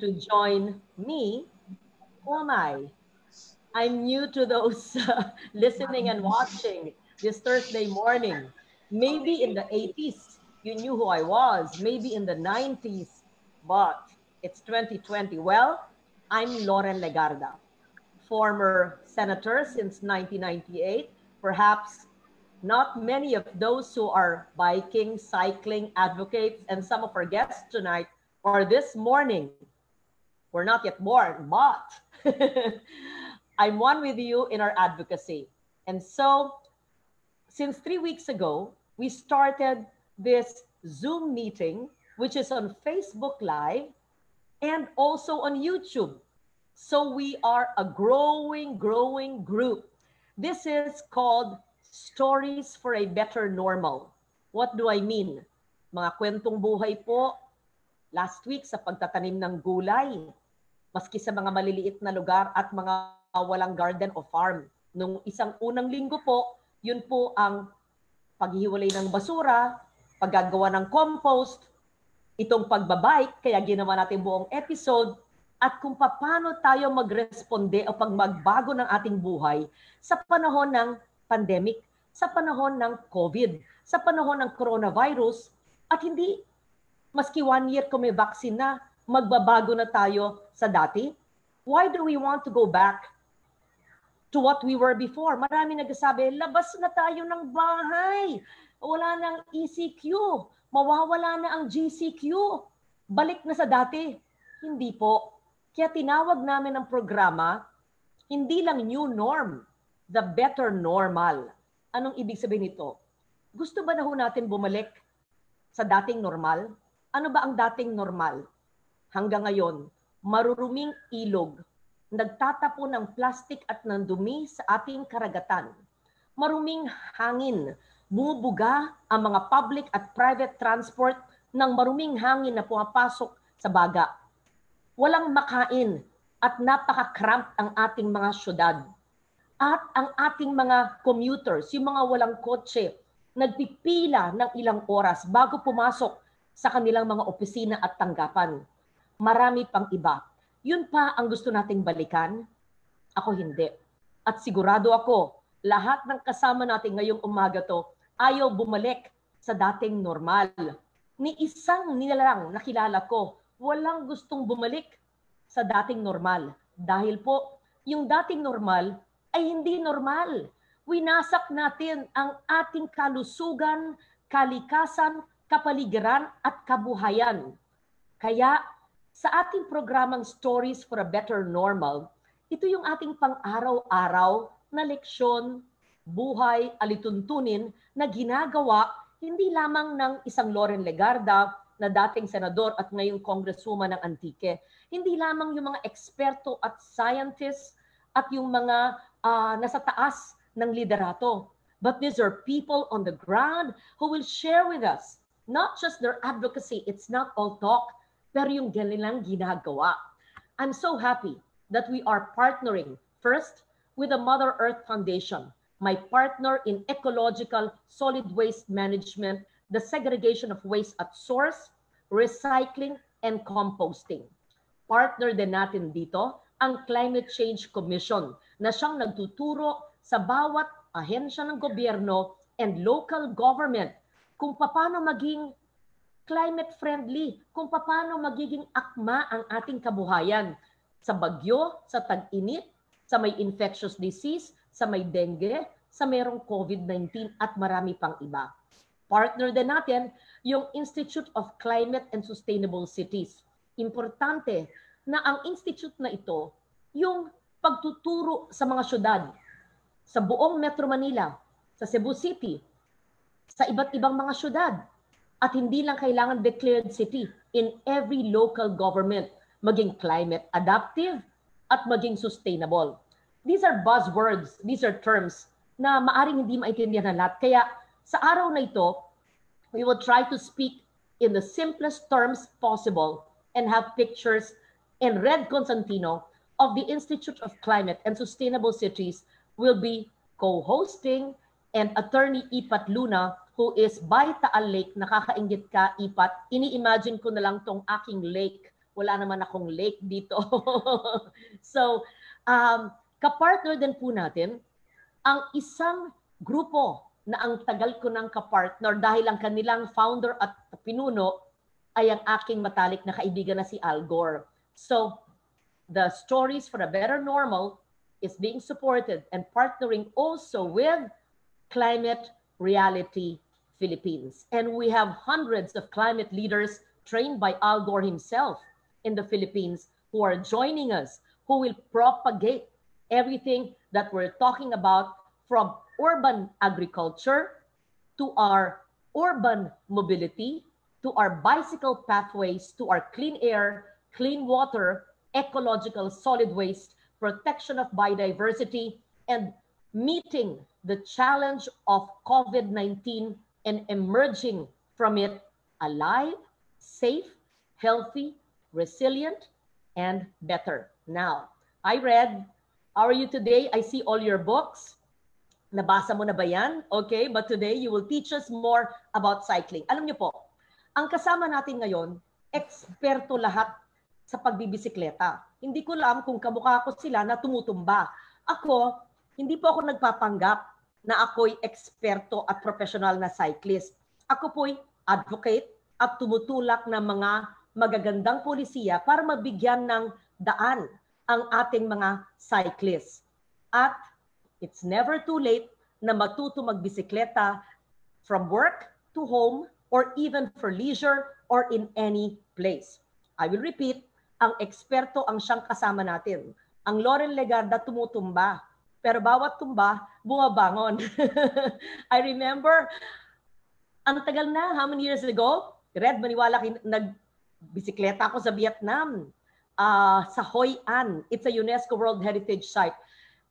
to join me. Who am I? I'm new to those uh, listening and watching this Thursday morning. Maybe in the 80s, you knew who I was. Maybe in the 90s, but it's 2020. Well, I'm Loren Legarda, former senator since 1998. Perhaps not many of those who are biking, cycling advocates, and some of our guests tonight or this morning were not yet born, but I'm one with you in our advocacy. And so, since three weeks ago, we started this Zoom meeting, which is on Facebook Live and also on YouTube. So we are a growing, growing group. This is called Stories for a Better Normal. What do I mean? Mga kwentong buhay po last week sa pagtatanim ng gulay, maski sa mga maliliit na lugar at mga walang garden o farm. Nung isang unang linggo po, yun po ang paghiwalay ng basura, paggagawa ng compost, itong pagbabike, kaya ginawa natin buong episode, at kung paano tayo magresponde o pag magbago ng ating buhay sa panahon ng pandemic, sa panahon ng COVID, sa panahon ng coronavirus, at hindi maski one year kung may vaccine na, magbabago na tayo sa dati? Why do we want to go back to what we were before? Marami nagsasabi, labas na tayo ng bahay. Wala nang ECQ. Mawawala na ang GCQ. Balik na sa dati. Hindi po. Kaya tinawag namin ang programa, hindi lang new norm, the better normal. Anong ibig sabihin nito? Gusto ba na ho natin bumalik sa dating normal? Ano ba ang dating normal? Hanggang ngayon, maruruming ilog, nagtatapo ng plastik at ng dumi sa ating karagatan. Maruming hangin, bumubuga ang mga public at private transport ng maruming hangin na pumapasok sa baga walang makain at napaka-cramp ang ating mga syudad. At ang ating mga commuters, yung mga walang kotse, nagpipila ng ilang oras bago pumasok sa kanilang mga opisina at tanggapan. Marami pang iba. Yun pa ang gusto nating balikan? Ako hindi. At sigurado ako, lahat ng kasama natin ngayong umaga to ayaw bumalik sa dating normal. Ni isang nilalang nakilala ko walang gustong bumalik sa dating normal. Dahil po, yung dating normal ay hindi normal. Winasak natin ang ating kalusugan, kalikasan, kapaligiran at kabuhayan. Kaya sa ating programang Stories for a Better Normal, ito yung ating pang-araw-araw na leksyon, buhay, alituntunin na ginagawa hindi lamang ng isang Loren Legarda na dating senador at ngayong congresswoman ng Antique. Hindi lamang yung mga eksperto at scientists at yung mga uh, nasa taas ng liderato. But these are people on the ground who will share with us not just their advocacy, it's not all talk, pero yung ganilang ginagawa. I'm so happy that we are partnering first with the Mother Earth Foundation, my partner in ecological solid waste management the segregation of waste at source, recycling, and composting. Partner din natin dito ang Climate Change Commission na siyang nagtuturo sa bawat ahensya ng gobyerno and local government kung paano maging climate friendly, kung paano magiging akma ang ating kabuhayan sa bagyo, sa tag-init, sa may infectious disease, sa may dengue, sa mayroong COVID-19 at marami pang iba. Partner din natin yung Institute of Climate and Sustainable Cities. Importante na ang institute na ito yung pagtuturo sa mga syudad, sa buong Metro Manila, sa Cebu City, sa iba't ibang mga syudad. At hindi lang kailangan declared city in every local government, maging climate adaptive at maging sustainable. These are buzzwords, these are terms na maaring hindi maintindihan ng lahat. Kaya sa araw na ito, we will try to speak in the simplest terms possible and have pictures and Red Constantino of the Institute of Climate and Sustainable Cities will be co-hosting and attorney Ipat Luna who is by Taal Lake. Nakakaingit ka, Ipat. Ini-imagine ko na lang tong aking lake wala naman akong lake dito. so, um, kapartner din po natin ang isang grupo na ang tagal ko ng kapartner dahil ang kanilang founder at pinuno ay ang aking matalik na kaibigan na si Al Gore. So, the Stories for a Better Normal is being supported and partnering also with Climate Reality Philippines. And we have hundreds of climate leaders trained by Al Gore himself in the Philippines who are joining us, who will propagate everything that we're talking about from urban agriculture to our urban mobility, to our bicycle pathways, to our clean air, clean water, ecological solid waste, protection of biodiversity, and meeting the challenge of COVID 19 and emerging from it alive, safe, healthy, resilient, and better. Now, I read, How are you today? I see all your books. Nabasa mo na ba yan? Okay, but today you will teach us more about cycling. Alam niyo po, ang kasama natin ngayon, eksperto lahat sa pagbibisikleta. Hindi ko alam kung kamukha ko sila na tumutumba. Ako, hindi po ako nagpapanggap na ako'y eksperto at professional na cyclist. Ako po'y advocate at tumutulak ng mga magagandang polisiya para mabigyan ng daan ang ating mga cyclists. At it's never too late na matuto magbisikleta from work to home or even for leisure or in any place. I will repeat, ang eksperto ang siyang kasama natin. Ang Lauren Legarda tumutumba, pero bawat tumba, bumabangon. I remember, ang tagal na, how many years ago? Red, maniwala, nag, bisikleta ako sa Vietnam, uh, sa Hoi An. It's a UNESCO World Heritage Site.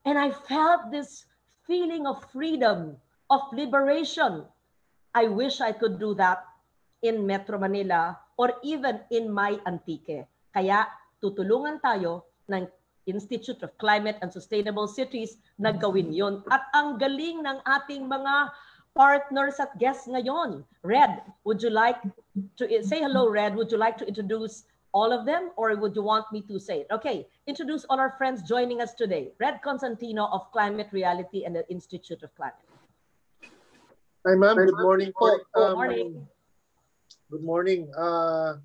And I felt this feeling of freedom, of liberation. I wish I could do that in Metro Manila or even in my Antique. Kaya tutulungan tayo ng Institute of Climate and Sustainable Cities na gawin yon. At ang galing ng ating mga partners at guests ngayon. Red, would you like to say hello, Red? Would you like to introduce all of them or would you want me to say it? Okay, introduce all our friends joining us today. Red Constantino of Climate Reality and the Institute of Climate. Hi, ma'am. Good morning. Good morning. Um, good morning. Uh,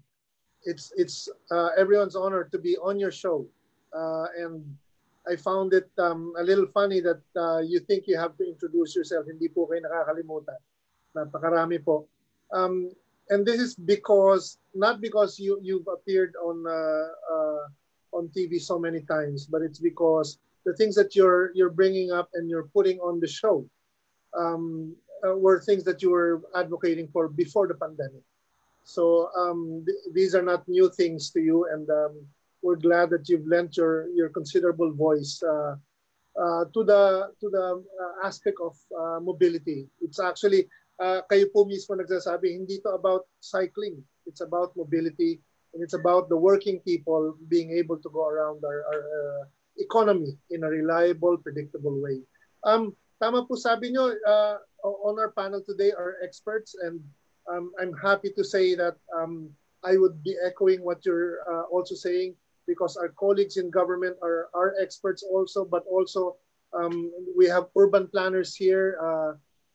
it's it's uh, everyone's honor to be on your show. Uh, and I found it um, a little funny that uh, you think you have to introduce yourself. Hindi po kayo nakakalimutan. Napakarami po. Um, and this is because, not because you, you've appeared on, uh, uh, on TV so many times, but it's because the things that you're, you're bringing up and you're putting on the show um, uh, were things that you were advocating for before the pandemic. So um, th these are not new things to you. And um, we're glad that you've lent your your considerable voice uh, uh, to the to the uh, aspect of uh, mobility. It's actually uh, kayo po mismo nagsasabi hindi to about cycling. It's about mobility and it's about the working people being able to go around our, our uh, economy in a reliable, predictable way. Um, tama po sabi nyo, uh, on our panel today are experts and um, I'm happy to say that um, I would be echoing what you're uh, also saying because our colleagues in government are, are experts also, but also um, we have urban planners here uh,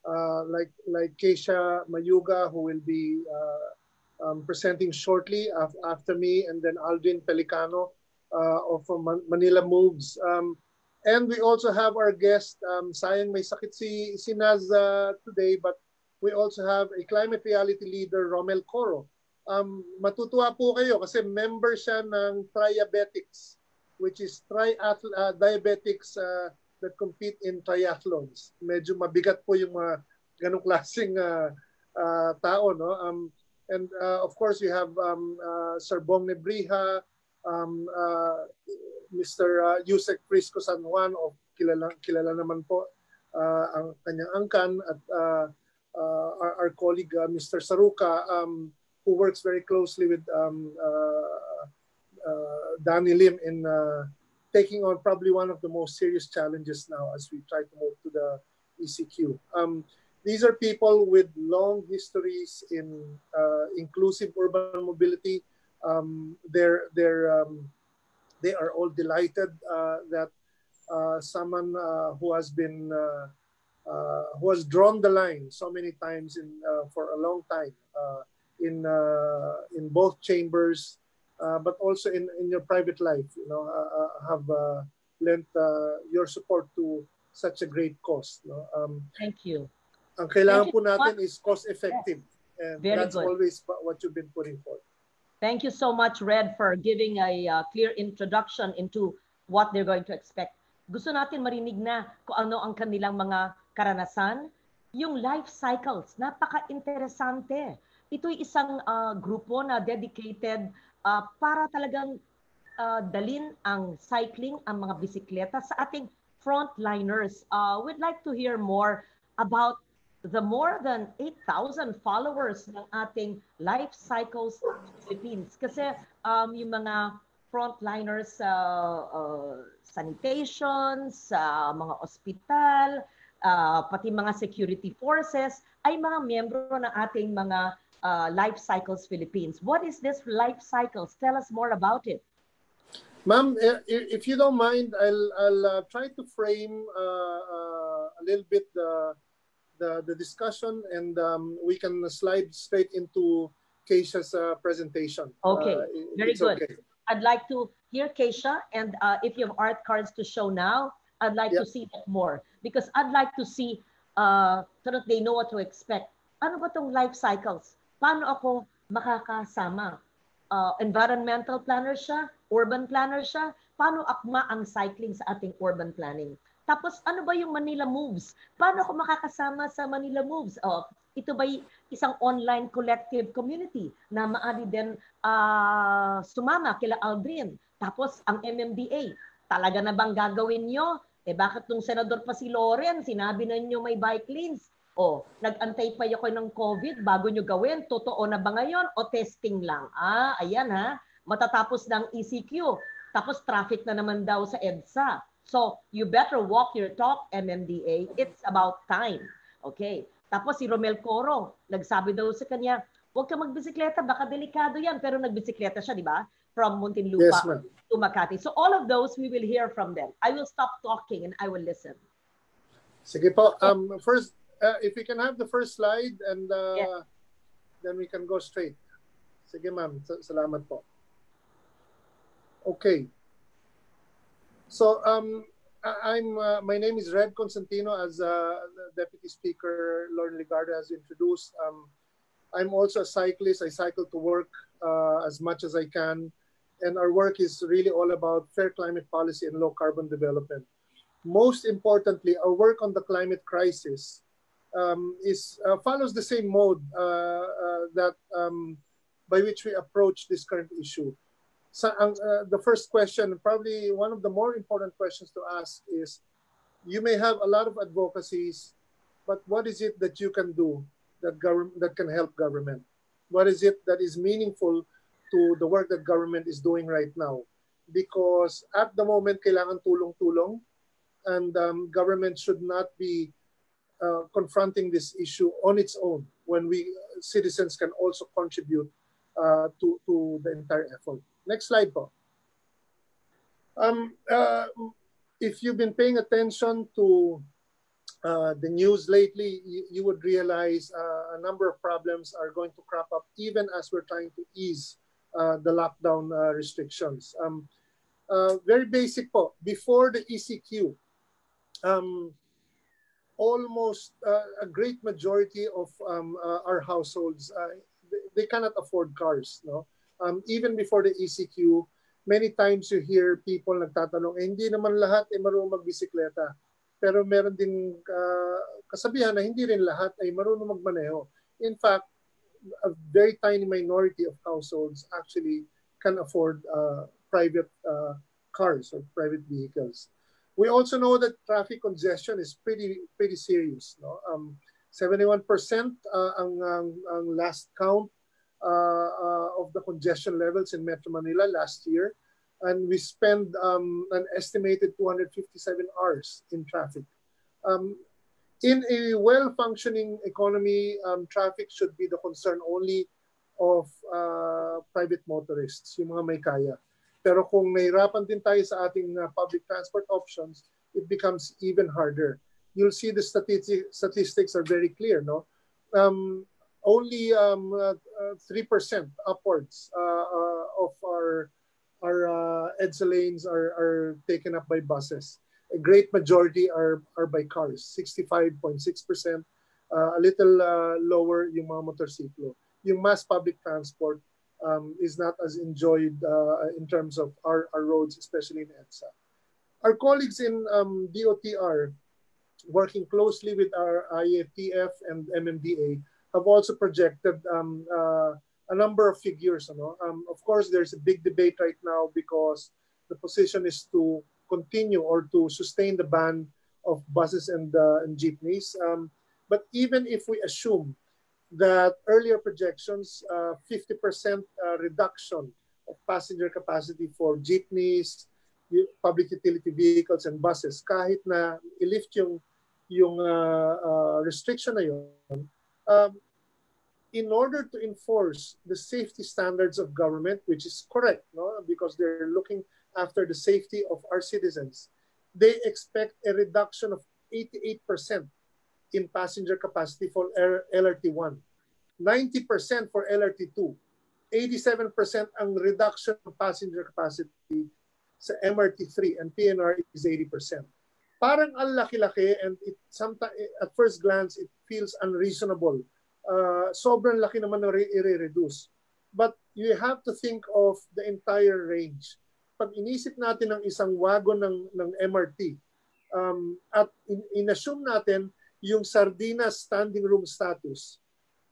uh, like like Keisha Mayuga, who will be uh, um, presenting shortly af after me, and then Aldrin Pelicano uh, of Man Manila Moves. Um, and we also have our guest, um, sayang may sakit si, si Naz uh, today, but we also have a climate reality leader, Romel Coro, um, matutuwa po kayo kasi member siya ng Triabetics, which is triath uh, diabetics uh, that compete in triathlons. Medyo mabigat po yung mga ganong klaseng uh, uh, tao. No? Um, and uh, of course, we have um, uh, Sir Bong Nebriha, um, uh, Mr. Uh, Yusek Frisco San Juan, o kilala, kilala naman po uh, ang kanyang angkan, at uh, uh, our, our colleague uh, Mr. Saruka, um, who works very closely with um, uh, uh, Danny Lim in uh, taking on probably one of the most serious challenges now as we try to move to the ECQ. Um, these are people with long histories in uh, inclusive urban mobility. Um, they're, they're, um, they are all delighted uh, that uh, someone who has been who has drawn the line so many times in for a long time in in both chambers, but also in, in your private life. You know, have lent your support to such a great cause. No? Um, Thank you. Ang kailangan Thank po natin is cost effective. And Very that's good. always what you've been putting forth. Thank you so much, Red, for giving a uh, clear introduction into what they're going to expect. Gusto natin marinig na kung ano ang kanilang mga karanasan, yung life cycles. Napaka-interesante. Ito'y isang uh, grupo na dedicated uh, para talagang uh, dalin ang cycling, ang mga bisikleta sa ating frontliners. Uh, we'd like to hear more about the more than 8,000 followers ng ating Life Cycles Philippines. Kasi um, yung mga frontliners sa uh, uh, sanitation, sa mga ospital, uh, pati mga security forces, ay mga miyembro ng ating mga uh, Life Cycles Philippines. What is this Life Cycles? Tell us more about it. Ma'am, if you don't mind, I'll, I'll uh, try to frame uh, uh, a little bit the the, the discussion and um, we can slide straight into Keisha's uh, presentation. Okay, very good. Okay. I'd like to hear Keisha and uh, if you have art cards to show now, I'd like to see that more because I'd like to see uh, so that they know what to expect. Ano ba tong life cycles? Paano ako makakasama? Uh, environmental planner siya? Urban planner siya? Paano akma ang cycling sa ating urban planning? Tapos ano ba yung Manila Moves? Paano ako makakasama sa Manila Moves? Oh, ito ba isang online collective community na maaari din uh, sumama kila Aldrin? Tapos ang MMDA, talaga na bang gagawin nyo? Eh bakit nung senador pa si Loren, sinabi na nyo may bike lanes? O, nag-antay pa ako ng COVID bago nyo gawin? Totoo na ba ngayon o testing lang? Ah, ayan ha. Matatapos ng ECQ. Tapos traffic na naman daw sa EDSA. So, you better walk your talk, MMDA. It's about time. Okay? Tapos si Romel Coro, nagsabi daw sa kanya, huwag ka magbisikleta, baka delikado yan. Pero nagbisikleta siya, di ba? From Muntinlupa yes, to Makati. So all of those, we will hear from them. I will stop talking and I will listen. Sige po. Um, first, uh, if we can have the first slide and uh, yeah. then we can go straight. Sige ma'am, salamat po. Okay. So um, I'm uh, my name is Red Constantino, as uh, Deputy Speaker Lauren Ligarda has introduced. Um, I'm also a cyclist. I cycle to work uh, as much as I can, and our work is really all about fair climate policy and low carbon development. Most importantly, our work on the climate crisis um, is uh, follows the same mode uh, uh, that um, by which we approach this current issue so, uh, the first question, probably one of the more important questions to ask is, you may have a lot of advocacies, but what is it that you can do that that can help government? What is it that is meaningful to the work that government is doing right now? Because at the moment, kailangan tulong-tulong, and um, government should not be uh, confronting this issue on its own when we citizens can also contribute uh, to, to the entire effort. Next slide po. Um, uh, if you've been paying attention to uh, the news lately, you, you would realize uh, a number of problems are going to crop up even as we're trying to ease uh, the lockdown uh, restrictions. Um, uh, very basic po, before the ECQ, um, almost a great majority of um, our households, they, they cannot afford cars. No? um, even before the ECQ, many times you hear people nagtatanong, eh, hindi naman lahat ay marunong magbisikleta. Pero meron din uh, kasabihan na hindi rin lahat ay marunong magmaneho. In fact, a very tiny minority of households actually can afford uh, private uh, cars or private vehicles. We also know that traffic congestion is pretty pretty serious. No? Um, 71% uh, ang, ang, ang last count uh, uh, of the congestion levels in Metro Manila last year. And we spend um, an estimated 257 hours in traffic. Um, in a well-functioning economy, um, traffic should be the concern only of uh, private motorists, yung mga may kaya. Pero kung nahirapan din tayo sa ating uh, public transport options, it becomes even harder. You'll see the statistics statistics are very clear, no? Um, only um, uh, 3% uh, upwards uh, uh, of our our uh, EDSA lanes are, are taken up by buses. A great majority are, are by cars, 65.6%. Uh, a little uh, lower yung mga motorsiklo. Yung mass public transport um, is not as enjoyed uh, in terms of our, our roads, especially in EDSA. Our colleagues in um, DOTR, working closely with our IATF and MMDA, have also projected um, uh, a number of figures. Ano? Um, of course, there's a big debate right now because the position is to continue or to sustain the ban of buses and, uh, and jeepneys. Um, but even if we assume that earlier projections, 50% uh, uh, reduction of passenger capacity for jeepneys, public utility vehicles, and buses, kahit na i-lift yung, yung uh, uh, restriction na yun, um, in order to enforce the safety standards of government, which is correct, no? because they're looking after the safety of our citizens, they expect a reduction of 88% in passenger capacity for LRT1, 90% for LRT2, 87% ang reduction of passenger capacity sa MRT3 and PNR is 80%. Parang ang laki-laki and it sometimes at first glance it feels unreasonable. Uh, sobrang laki naman na i-reduce. But you have to think of the entire range. Pag inisip natin ng isang wagon ng, ng MRT um, at in, in-assume natin yung Sardinas standing room status.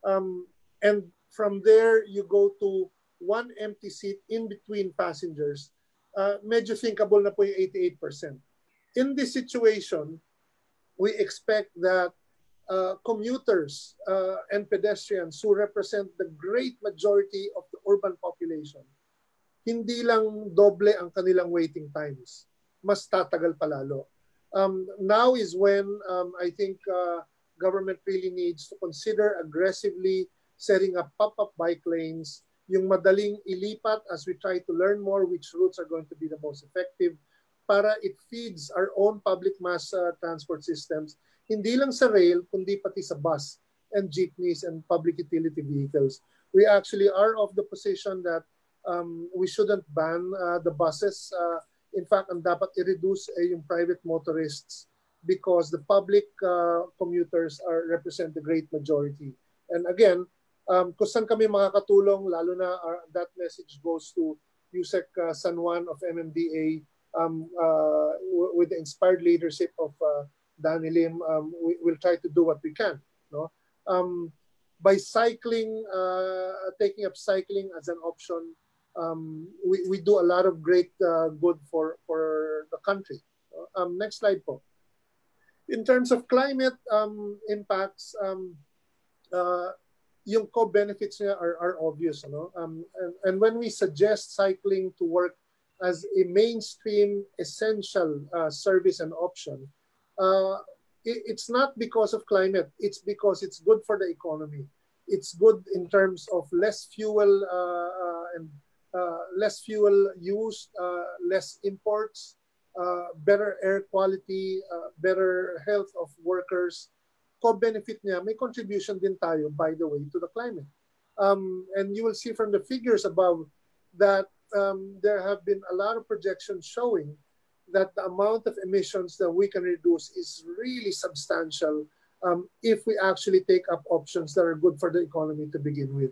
Um, and from there, you go to one empty seat in between passengers. Uh, medyo thinkable na po yung 88%. In this situation, we expect that uh, commuters uh, and pedestrians who represent the great majority of the urban population, hindi lang doble ang kanilang waiting times. Mas tatagal palalo um, now is when um, I think uh, government really needs to consider aggressively setting up pop-up bike lanes, yung madaling ilipat as we try to learn more which routes are going to be the most effective para it feeds our own public mass uh, transport systems, hindi lang sa rail, kundi pati sa bus and jeepneys and public utility vehicles. We actually are of the position that um, we shouldn't ban uh, the buses uh, in fact, ang dapat i-reduce ay yung private motorists because the public uh, commuters are represent the great majority. And again, um, kung saan kami makakatulong, lalo na uh, that message goes to USEC uh, San Juan of MMDA um, uh, with the inspired leadership of uh, Danny Lim, um, we will try to do what we can. No? Um, by cycling, uh, taking up cycling as an option, um, we, we do a lot of great uh, good for, for the country. Um, next slide po. In terms of climate um, impacts, um, uh, yung co-benefits niya are, are obvious. Ano? Um, and, and when we suggest cycling to work as a mainstream essential uh, service and option, uh, it, it's not because of climate. It's because it's good for the economy. It's good in terms of less fuel uh, uh and less fuel used, uh, less imports, uh, better air quality, better health of workers. Co-benefit niya, may contribution din tayo, by the way, to the climate. Um, and you will see from the figures above that um, there have been a lot of projections showing that the amount of emissions that we can reduce is really substantial um, if we actually take up options that are good for the economy to begin with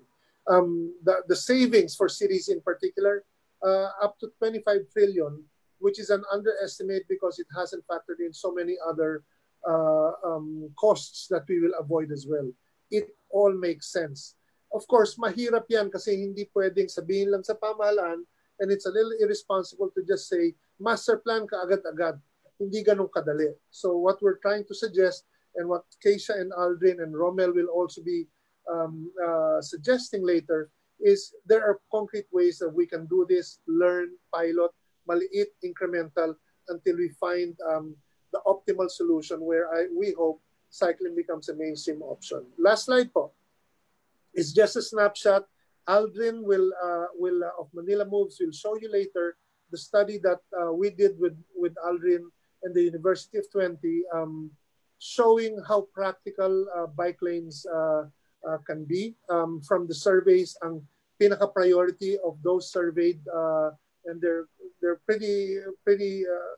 um, the, the savings for cities in particular, uh, up to 25 trillion, which is an underestimate because it hasn't factored in so many other uh, um, costs that we will avoid as well. It all makes sense. Of course, mahirap yan kasi hindi pwedeng sabihin lang sa pamahalaan and it's a little irresponsible to just say, master plan ka agad-agad. Hindi ganun kadali. So what we're trying to suggest and what Keisha and Aldrin and Rommel will also be um, uh, suggesting later is there are concrete ways that we can do this, learn, pilot, maliit, incremental, until we find um, the optimal solution where I, we hope cycling becomes a mainstream option. Last slide po. It's just a snapshot. Aldrin will uh, will uh, of Manila Moves will show you later the study that uh, we did with with Aldrin and the University of Twente, um, showing how practical uh, bike lanes uh, can be. Um, from the surveys, ang pinaka priority of those surveyed, uh, and they're they're pretty pretty uh,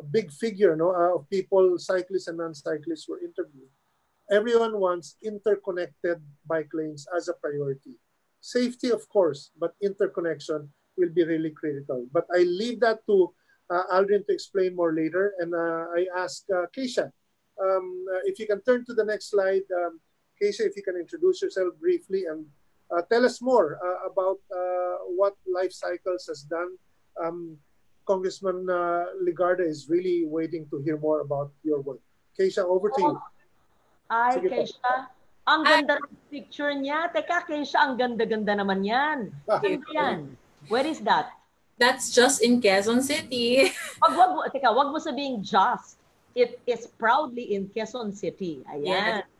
a big figure, no, uh, of people, cyclists and non-cyclists were interviewed. Everyone wants interconnected bike lanes as a priority. Safety, of course, but interconnection will be really critical. But I leave that to uh, Aldrin to explain more later. And uh, I ask uh, Keisha, um, uh, if you can turn to the next slide. Um, Keisha, if you can introduce yourself briefly and uh, tell us more uh, about uh, what Life Cycles has done. Um, Congressman uh, Ligarda is really waiting to hear more about your work. Keisha, over to you. Hi, Sige. Keisha. Ang ganda ng picture niya. Teka, Keisha, ang ganda-ganda naman yan. Saan yan? Where is that? That's just in Quezon City. Wag, wag, mo- teka, wag mo sabihin just. It is proudly in Quezon City. Ayan. Yeah.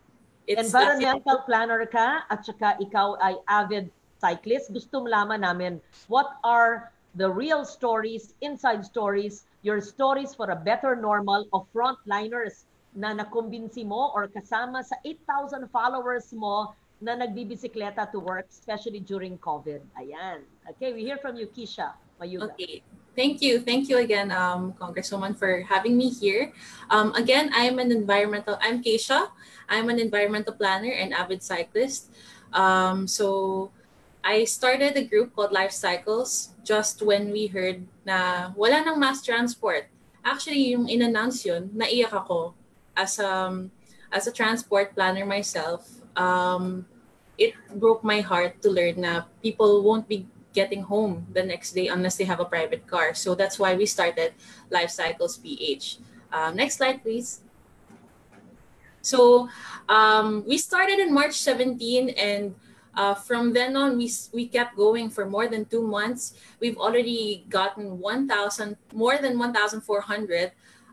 It's Environmental planner ka at saka ikaw ay avid cyclist. Gusto malaman namin what are the real stories, inside stories, your stories for a better normal of frontliners na nakumbinsi mo or kasama sa 8,000 followers mo na nagbibisikleta to work, especially during COVID. Ayan. Okay, we hear from you, Kisha Mayuga. Okay. Thank you. Thank you again, um, Congresswoman, for having me here. Um, again, I'm an environmental, I'm Keisha. I'm an environmental planner and avid cyclist. Um, so I started a group called Life Cycles just when we heard na wala nang mass transport. Actually, yung in-announce yun, naiyak ako as a, as a transport planner myself. Um, it broke my heart to learn na people won't be getting home the next day unless they have a private car. So that's why we started Life Cycles PH. Um, next slide, please. So um, we started in March 17, and uh, from then on, we, we kept going for more than two months. We've already gotten 1,000, more than 1,400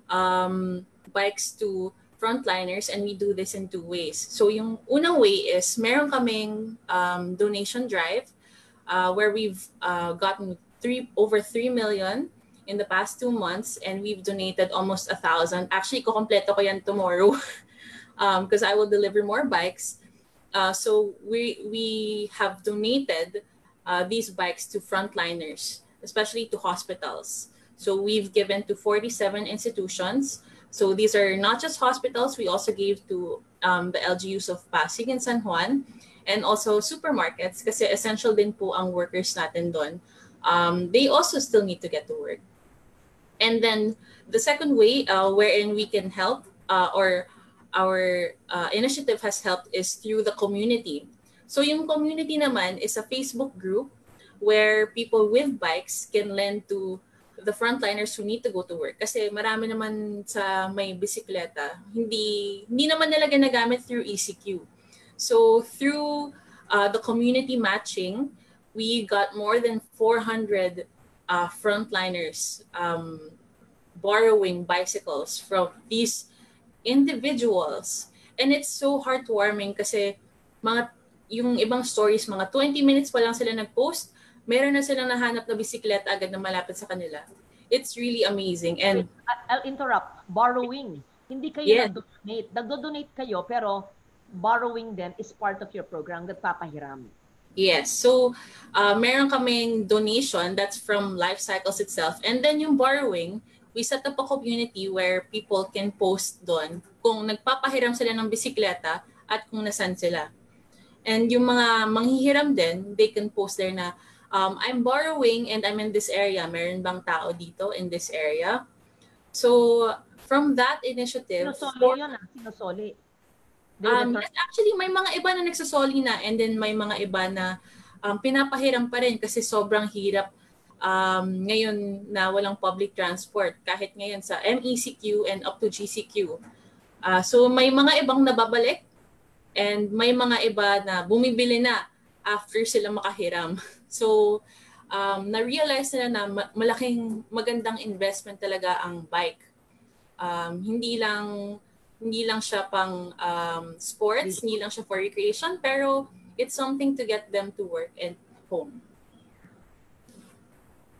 um, bikes to frontliners, and we do this in two ways. So yung unang way is meron kaming um, donation drive uh, where we've uh, gotten three over three million in the past two months, and we've donated almost a thousand. Actually, kukompleto ko yan tomorrow because I will deliver more bikes. Uh, so we we have donated uh, these bikes to frontliners, especially to hospitals. So we've given to 47 institutions. So these are not just hospitals. We also gave to um, the LGUs of Pasig and San Juan and also supermarkets kasi essential din po ang workers natin doon. Um, they also still need to get to work. And then the second way uh, wherein we can help uh, or our uh, initiative has helped is through the community. So yung community naman is a Facebook group where people with bikes can lend to the frontliners who need to go to work. Kasi marami naman sa may bisikleta, hindi, hindi naman nila ginagamit through ECQ. So through uh, the community matching, we got more than 400 uh, frontliners um, borrowing bicycles from these individuals. And it's so heartwarming kasi mga yung ibang stories, mga 20 minutes pa lang sila nag-post, meron na silang nahanap na bisikleta agad na malapit sa kanila. It's really amazing. And I- I'll interrupt. Borrowing. Hindi kayo Yeah. nagdo-donate. Nagdo-donate kayo, pero borrowing din is part of your program. Nagpapahiram. Yes. So, uh, meron kaming donation that's from Life Cycles itself. And then yung borrowing, we set up a community where people can post doon kung nagpapahiram sila ng bisikleta at kung nasan sila. And yung mga manghihiram din, they can post there na, um, I'm borrowing and I'm in this area. Meron bang tao dito in this area? So, from that initiative, Sinusoli yun ah. Sinusoli. Um, yes, actually, may mga iba na nagsasoli na and then may mga iba na um, pinapahiram pa rin kasi sobrang hirap um, ngayon na walang public transport kahit ngayon sa MECQ and up to GCQ. Ah, so may mga ibang nababalik and may mga iba na bumibili na after sila makahiram. So um, na-realize nila na ma- malaking magandang investment talaga ang bike. Um, hindi lang hindi lang siya pang um, sports, hindi lang siya for recreation, pero it's something to get them to work and home.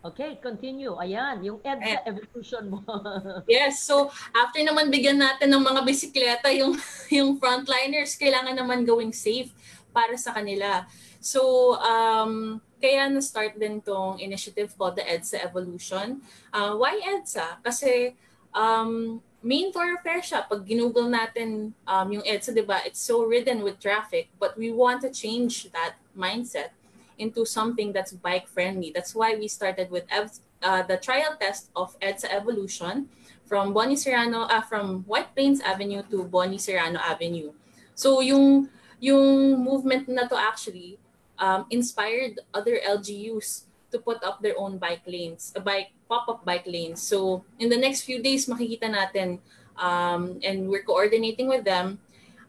Okay, continue. Ayan, yung EDSA evolution mo. yes, so after naman bigyan natin ng mga bisikleta yung yung frontliners, kailangan naman going safe para sa kanila. So, um, kaya na-start din tong initiative called the EDSA Evolution. Uh, why EDSA? Kasi um, main thoroughfare siya. Pag ginugol natin um, yung EDSA, di ba, it's so ridden with traffic, but we want to change that mindset into something that's bike friendly. That's why we started with uh, the trial test of EDSA Evolution from Bonnie Serrano, uh, from White Plains Avenue to Bonnie Serrano Avenue. So yung yung movement na to actually um, inspired other LGUs to put up their own bike lanes, a bike pop-up bike lanes. So in the next few days, makikita natin, um, and we're coordinating with them,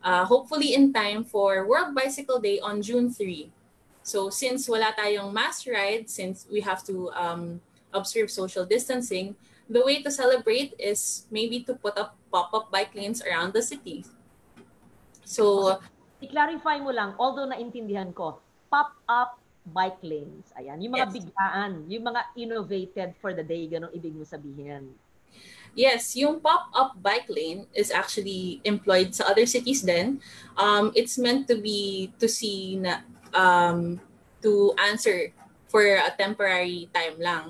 uh, hopefully in time for World Bicycle Day on June 3. So since wala tayong mass ride, since we have to um, observe social distancing, the way to celebrate is maybe to put up pop-up bike lanes around the city. So, i-clarify mo lang, although naintindihan ko, pop-up bike lanes. Ayan, yung mga yes. biglaan, yung mga innovated for the day, ganun ibig mo sabihin. Yes, yung pop-up bike lane is actually employed sa other cities then. Um, it's meant to be, to see na, um, to answer for a temporary time lang.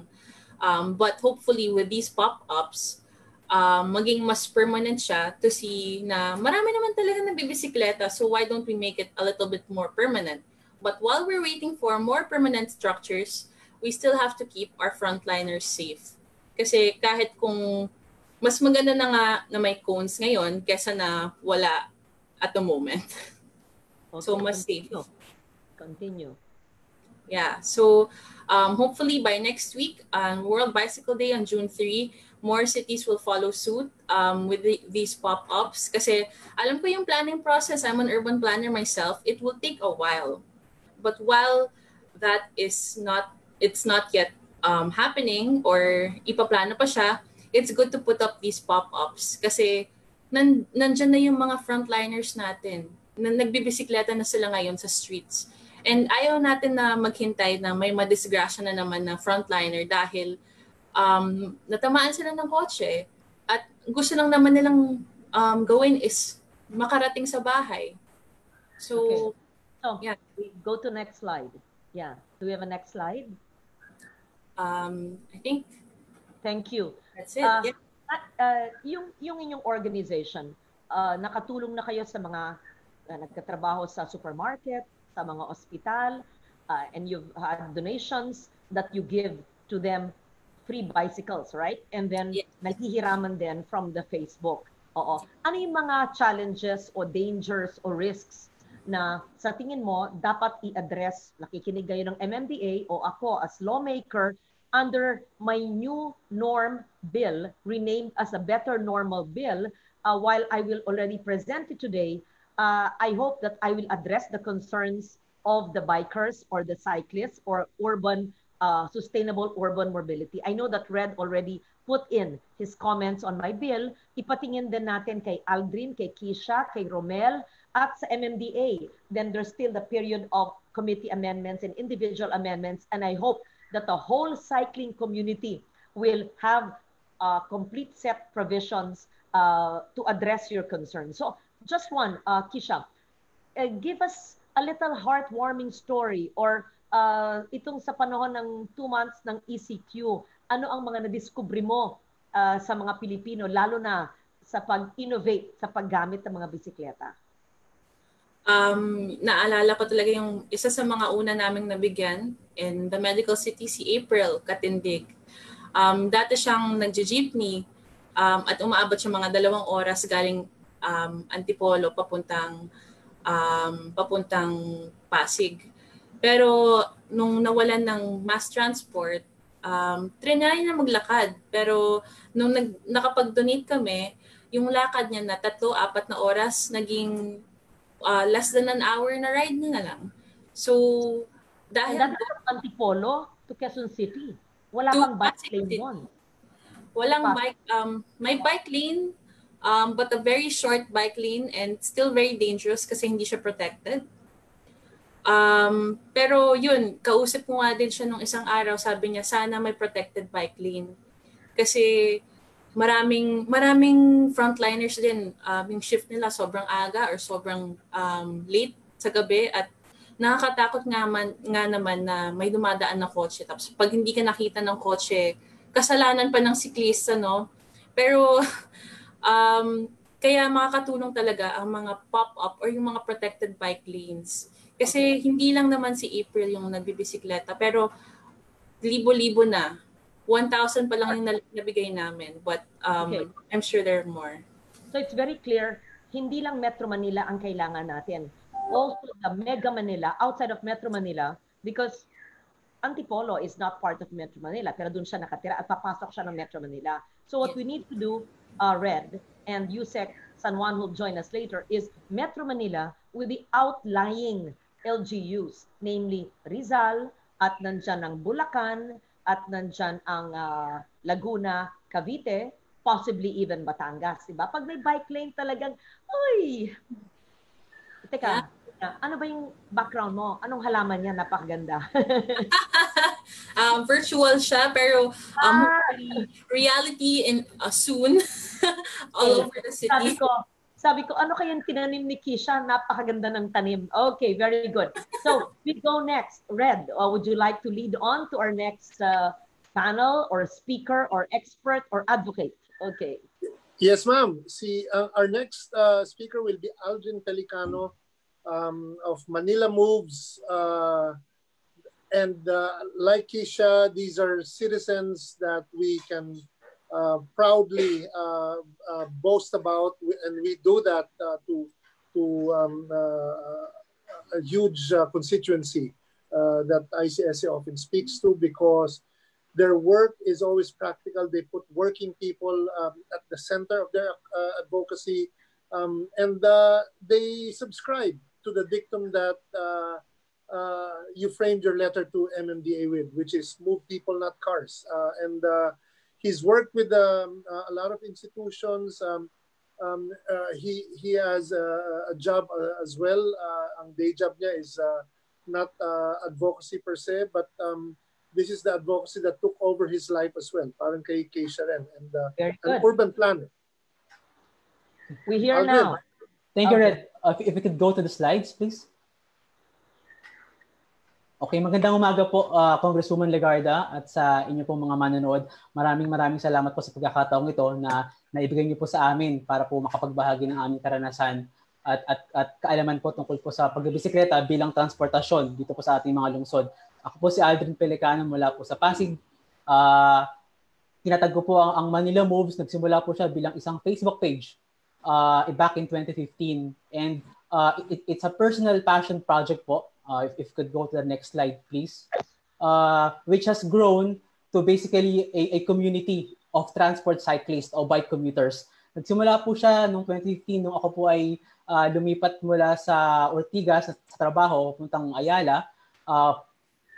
Um, but hopefully with these pop-ups, um, maging mas permanent siya to see na marami naman talaga nabibisikleta so why don't we make it a little bit more permanent? But while we're waiting for more permanent structures, we still have to keep our frontliners safe. Kasi kahit kung mas maganda na nga na may cones ngayon kesa na wala at the moment. Okay, so mas safe. Continue. Yeah. So um, hopefully by next week on World Bicycle Day on June 3, more cities will follow suit um, with the, these pop-ups. Kasi alam ko yung planning process. I'm an urban planner myself. It will take a while. But while that is not, it's not yet um, happening or ipaplano pa siya, it's good to put up these pop-ups kasi nan, nandyan na yung mga frontliners natin na nagbibisikleta na sila ngayon sa streets. And ayaw natin na maghintay na may madisgrasya na naman na frontliner dahil um, natamaan sila ng kotse at gusto lang naman nilang um, gawin is makarating sa bahay. So, okay. So, yeah. We go to next slide. Yeah. Do we have a next slide? Um, I think. Thank you. That's it. Uh, yeah. uh, yung, yung inyong organization, uh, nakatulong na kayo sa mga uh, nagkatrabaho sa supermarket, sa mga ospital, uh, and you've had donations that you give to them free bicycles, right? And then yes. naghihiraman din from the Facebook. Oo. Ano yung mga challenges o dangers o risks na sa tingin mo dapat i-address, nakikinig kayo ng MMDA o ako as lawmaker under my new norm bill, renamed as a better normal bill, uh, while I will already present it today, uh, I hope that I will address the concerns of the bikers or the cyclists or urban uh, sustainable urban mobility. I know that Red already put in his comments on my bill. Ipatingin din natin kay Aldrin, kay Kisha, kay Romel, at sa MMDA, then there's still the period of committee amendments and individual amendments. And I hope that the whole cycling community will have uh, complete set provisions uh, to address your concerns. So just one, uh, Kisha, uh, give us a little heartwarming story or uh, itong sa panahon ng two months ng ECQ, ano ang mga nadiskubre mo uh, sa mga Pilipino, lalo na sa pag-innovate sa paggamit ng mga bisikleta? Um, naalala ko talaga yung isa sa mga una naming nabigyan in the medical city, si April Katindig. Um, dati siyang nagje-jeepney um, at umaabot siya mga dalawang oras galing um, Antipolo papuntang um, papuntang Pasig. Pero nung nawalan ng mass transport, um, trinay na maglakad. Pero nung nag, nakapag-donate kami, yung lakad niya na tatlo, apat na oras, naging uh, less than an hour na ride na, na lang. So, dahil... And from Antipolo to Quezon City. Wala pang bike lane doon. Walang bike, um, may bike lane, um, but a very short bike lane and still very dangerous kasi hindi siya protected. Um, pero yun, kausap ko nga din siya nung isang araw, sabi niya sana may protected bike lane. Kasi maraming maraming frontliners din um, yung shift nila sobrang aga or sobrang um, late sa gabi at nakakatakot nga, man, nga naman na may dumadaan na kotse. Tapos pag hindi ka nakita ng kotse, kasalanan pa ng siklista, no? Pero um, kaya makakatulong talaga ang mga pop-up or yung mga protected bike lanes. Kasi hindi lang naman si April yung nagbibisikleta, pero libo-libo na. 1,000 pa lang yung nabigay namin. But um, okay. I'm sure there are more. So it's very clear, hindi lang Metro Manila ang kailangan natin. Also the Mega Manila, outside of Metro Manila, because Antipolo is not part of Metro Manila, pero doon siya nakatira at papasok siya ng Metro Manila. So what yes. we need to do, uh, Red, and Yusek San Juan will join us later, is Metro Manila with the outlying LGUs, namely Rizal, at nandyan ang Bulacan, at nandyan ang uh, Laguna, Cavite, possibly even Batangas, di ba? Pag may bike lane talagang, uy! Teka, yeah. ano ba yung background mo? Anong halaman niya? Napakaganda. um, virtual siya, pero um, ah. reality in uh, soon all over the city. Sabi ko, sabi ko, ano kayang tinanim ni Kisha? Napakaganda ng tanim. Okay, very good. So, we go next. Red, uh, would you like to lead on to our next uh, panel or speaker or expert or advocate? Okay. Yes, ma'am. See, uh, our next uh, speaker will be Aldrin Pelicano um, of Manila Moves. Uh, and uh, like Kisha, these are citizens that we can proudly uh, uh, boast about, and we do that uh, to to um, a huge constituency that ICSA often speaks to because their work is always practical. They put working people um, at the center of their advocacy, um, and they subscribe to the dictum that uh, you framed your letter to MMDA with, which is move people, not cars. Uh, and uh, he's worked with um, uh, a lot of institutions. Um, um, uh, he he has a, a job uh, as well. Uh, ang day job niya is uh, not uh, advocacy per se, but um, this is the advocacy that took over his life as well. Parang kay kay Sharon and uh, an urban planner. We hear All now. Thank you, Red. Uh, if, if we could go to the slides, please. Okay, magandang umaga po uh, Congresswoman Legarda at sa inyo pong mga manonood. Maraming maraming salamat po sa pagkakataong ito na naibigay niyo po sa amin para po makapagbahagi ng aming karanasan at, at, at kaalaman po tungkol po sa pagbibisikleta bilang transportasyon dito po sa ating mga lungsod. Ako po si Aldrin Pelicano mula po sa Pasig. Uh, tinatag ko po ang, ang Manila Moves. Nagsimula po siya bilang isang Facebook page uh, back in 2015. And uh, it, it's a personal passion project po uh, if, if could go to the next slide, please, uh, which has grown to basically a, a community of transport cyclists o bike commuters. Nagsimula po siya noong 2015 nung ako po ay uh, lumipat mula sa Ortigas sa, sa trabaho, puntang Ayala. Uh,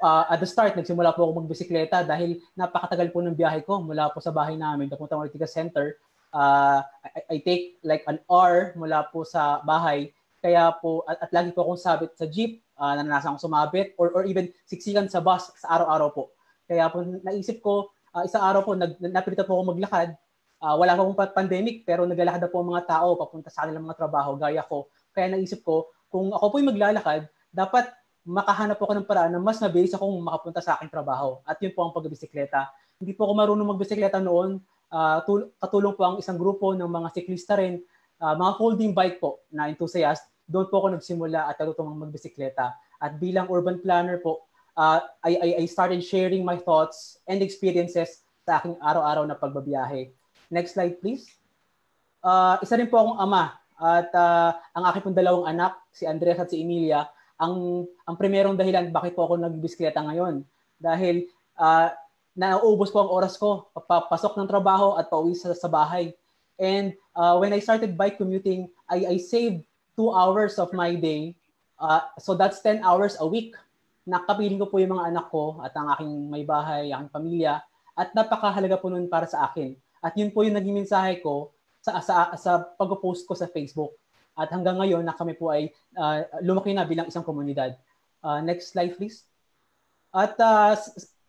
uh, at the start, nagsimula po ako magbisikleta dahil napakatagal po ng biyahe ko mula po sa bahay namin papuntang Ortigas Center. Uh, I, I take like an hour mula po sa bahay kaya po, at, at lagi po akong sabit sa jeep, uh, naranasan akong sumabit, or, or even siksikan sa bus sa araw-araw po. Kaya po naisip ko, uh, isang araw po, nag, napilitan po ako maglakad. Uh, wala pa pong pandemic, pero naglalakad na po ang mga tao papunta sa kanilang mga trabaho, gaya ko. Kaya naisip ko, kung ako po yung maglalakad, dapat makahanap ako ng paraan na mas mabilis akong makapunta sa aking trabaho. At yun po ang pagbisikleta. Hindi po ako marunong magbisikleta noon. Uh, tul- katulong po ang isang grupo ng mga siklista rin, uh, mga folding bike po na enthusiast doon po ako nagsimula at natutong magbisikleta. At bilang urban planner po, uh, I, I, I started sharing my thoughts and experiences sa aking araw-araw na pagbabiyahe. Next slide, please. Uh, isa rin po akong ama at uh, ang aking pong dalawang anak, si Andres at si Emilia, ang ang primerong dahilan bakit po ako nagbisikleta ngayon. Dahil uh, nauubos po ang oras ko papasok ng trabaho at pauwi sa, sa bahay. And uh, when I started bike commuting, I, I saved two hours of my day. Uh, so that's 10 hours a week. Nakapiling ko po yung mga anak ko at ang aking may bahay, aking pamilya. At napakahalaga po nun para sa akin. At yun po yung naging mensahe ko sa, sa, sa pag-post ko sa Facebook. At hanggang ngayon na kami po ay uh, lumaki na bilang isang komunidad. Uh, next slide, please. At uh,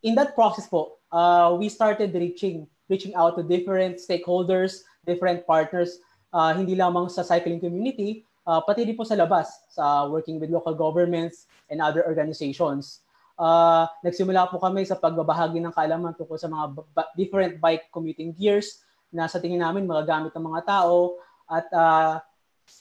in that process po, uh, we started reaching reaching out to different stakeholders, different partners, uh, hindi lamang sa cycling community, uh, pati din po sa labas, sa working with local governments and other organizations. Uh, nagsimula po kami sa pagbabahagi ng kaalaman tungkol sa mga b- different bike commuting gears na sa tingin namin magagamit ng mga tao at uh,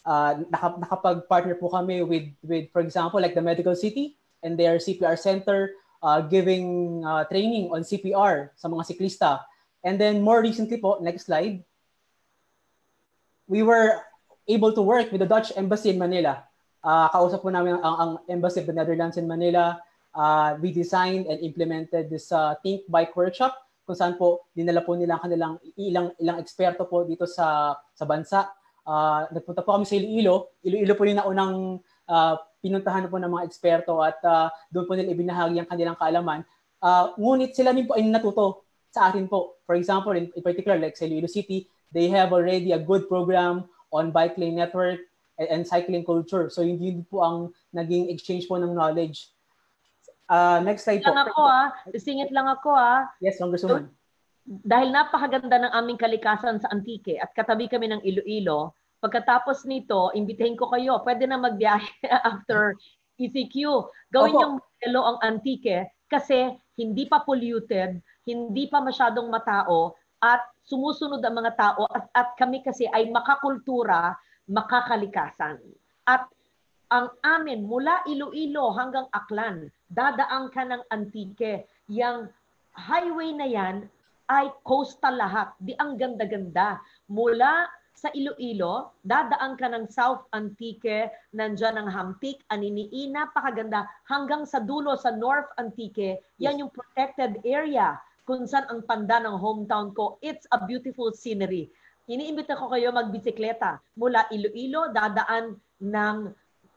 uh, nakapag-partner po kami with, with, for example, like the Medical City and their CPR Center uh, giving uh, training on CPR sa mga siklista. And then more recently po, next slide, we were able to work with the Dutch Embassy in Manila. Uh, kausap po namin ang, ang Embassy of the Netherlands in Manila. Uh, we designed and implemented this uh, Think Bike Workshop kung saan po dinala po nila kanilang ilang ilang eksperto po dito sa sa bansa. Uh, nagpunta po kami sa Iloilo. Iloilo po yung naunang uh, pinuntahan po ng mga eksperto at uh, doon po nila ibinahagi ang kanilang kaalaman. Uh, ngunit sila din po ay natuto sa atin po. For example, in, in particular, like sa Iloilo City, they have already a good program on bike lane network and, and cycling culture. So yun po ang naging exchange po ng knowledge. Uh, next slide po. Lang ako ah, singit lang ako ah. Yes, Congresswoman. Dahil napakaganda ng aming kalikasan sa Antique at katabi kami ng Iloilo, Pagkatapos nito, imbitahin ko kayo, pwede na magbiyahe after ECQ. Gawin Opo. yung modelo ang Antique kasi hindi pa polluted, hindi pa masyadong matao, at sumusunod ang mga tao at, at kami kasi ay makakultura, makakalikasan. At ang amin mula Iloilo hanggang Aklan, dadaan ka ng Antique. Yang highway na yan ay coastal lahat. Di ang ganda-ganda. Mula sa Iloilo, dadaan ka ng South Antique, nandyan ang Hamtik, Aniniina, napakaganda, hanggang sa dulo sa North Antique, yan yung protected area kung saan ang panda ng hometown ko. It's a beautiful scenery. Iniimbita ko kayo magbisikleta mula Iloilo, dadaan ng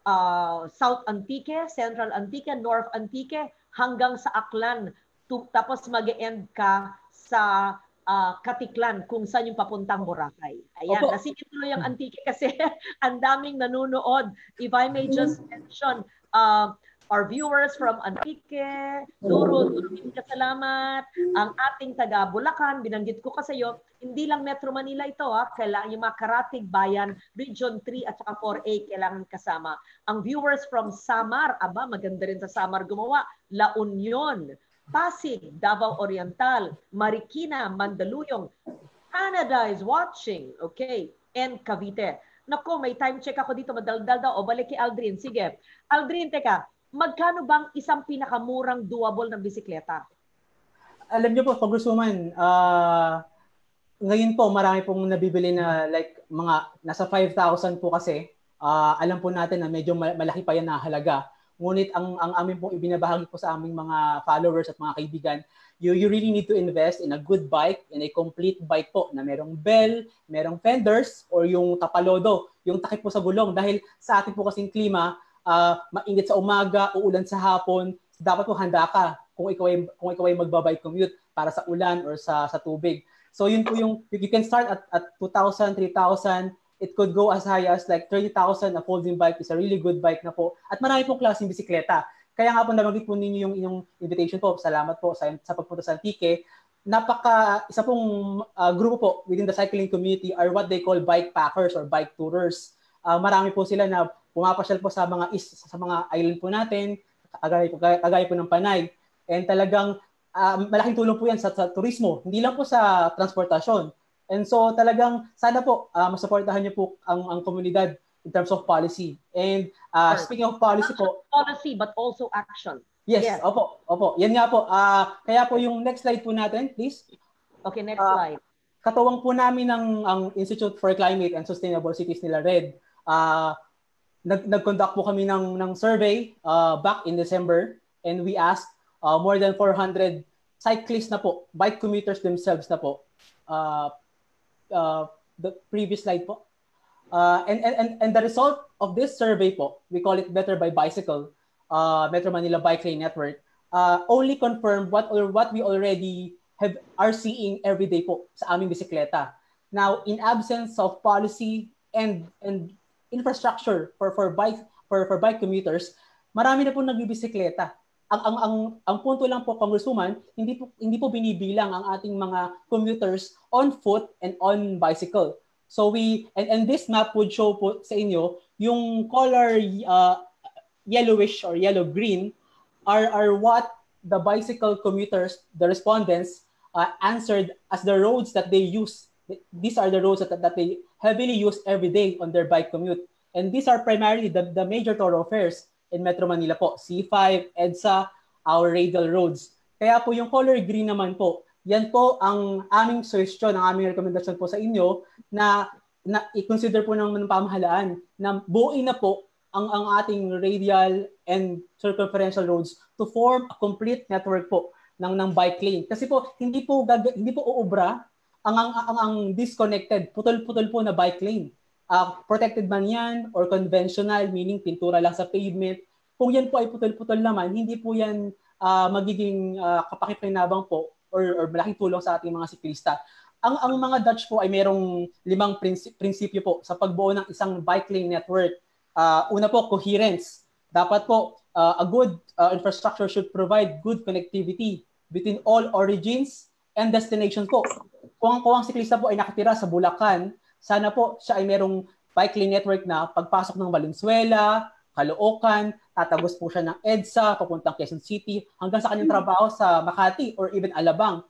uh, South Antique, Central Antique, North Antique, hanggang sa Aklan. Tapos mag-end ka sa uh, Katiklan kung saan yung papuntang Boracay. Ayan, Opo. nasingit tuloy ang Antique kasi ang daming nanonood. If I may just mention, uh, our viewers from Antique, Duro, Durumin kasalamat, ang ating taga Bulacan, binanggit ko kasi yo, hindi lang Metro Manila ito ha, kailangan yung mga Karatig Bayan, Region 3 at saka 4A kailangan kasama. Ang viewers from Samar, aba maganda rin sa Samar gumawa, La Union, Pasig, Davao Oriental, Marikina, Mandaluyong. Canada is watching, okay? And Cavite. Nako, may time check ako dito, madaldal daw. O balik kay Aldrin. Sige. Aldrin, teka, magkano bang isang pinakamurang doable ng bisikleta? Alam niyo po, Congresswoman, uh, ngayon po marami pong nabibili na like mga nasa 5,000 po kasi. Uh, alam po natin na medyo malaki pa yan na halaga. Ngunit ang ang amin pong ibinabahagi po sa aming mga followers at mga kaibigan, you you really need to invest in a good bike, in a complete bike po na merong bell, merong fenders or yung tapalodo, yung takip po sa gulong dahil sa atin po kasing klima, uh, mainit sa umaga, uulan sa hapon, dapat po handa ka kung ikaw ay kung ikaw ay magbabike commute para sa ulan or sa sa tubig. So yun po yung you can start at at 2,000, 3,000 it could go as high as like 30,000 a folding bike is a really good bike na po. At marami pong klaseng bisikleta. Kaya nga po nabanggit po ninyo yung inyong invitation po. Salamat po sa, sa pagpunta sa Antique. Napaka, isa pong uh, grupo po within the cycling community are what they call bike packers or bike tourers. Uh, marami po sila na pumapasyal po sa mga is, sa mga island po natin, kagaya po, kagaya po ng Panay. And talagang uh, malaking tulong po yan sa, sa turismo, hindi lang po sa transportasyon, And so talagang sana po uh, masuportahan niyo po ang ang komunidad in terms of policy. And uh, speaking of policy po, policy but also action. Yes, yes, opo, opo. Yan nga po. Uh, kaya po yung next slide po natin, please. Okay, next uh, slide. Katuwang po namin ng ang Institute for Climate and Sustainable Cities nila Red. Uh, nag nag-conduct po kami ng ng survey uh, back in December and we asked uh, more than 400 cyclists na po, bike commuters themselves na po, uh, uh, the previous slide po. Uh, and, and, and the result of this survey po, we call it Better by Bicycle, uh, Metro Manila Bike Lane Network, uh, only confirmed what or what we already have are seeing every day po sa aming bisikleta. Now, in absence of policy and and infrastructure for for bike for for bike commuters, marami na po nagbibisikleta. Ang ang ang ang punto lang po Congresswoman, hindi po hindi po binibilang ang ating mga commuters on foot and on bicycle. So we and and this map would show po sa inyo yung color uh, yellowish or yellow green are are what the bicycle commuters, the respondents uh, answered as the roads that they use. These are the roads that, that they heavily use every day on their bike commute. And these are primarily the, the major thoroughfares in Metro Manila po. C5, EDSA, our radial roads. Kaya po yung color green naman po, yan po ang aming suggestion, ang aming rekomendasyon po sa inyo na na i-consider po ng, pamahalaan na buuin na po ang ang ating radial and circumferential roads to form a complete network po ng ng bike lane. Kasi po hindi po gag- hindi po uubra ang ang, ang, ang disconnected, putol-putol po na bike lane. Uh, protected man yan or conventional, meaning pintura lang sa pavement. Kung yan po ay putol-putol naman, hindi po yan uh, magiging uh, kapakipakinabang po or, or malaking tulong sa ating mga siklista. Ang, ang mga Dutch po ay merong limang prinsip, prinsipyo po sa pagbuo ng isang bike lane network. Uh, una po, coherence. Dapat po, uh, a good uh, infrastructure should provide good connectivity between all origins and destinations po. Kung, kung ang siklista po ay nakatira sa Bulacan, sana po siya ay merong bike lane network na pagpasok ng Valenzuela, Caloocan, tatagos po siya ng EDSA, papuntang Quezon City, hanggang sa kanyang trabaho sa Makati or even Alabang.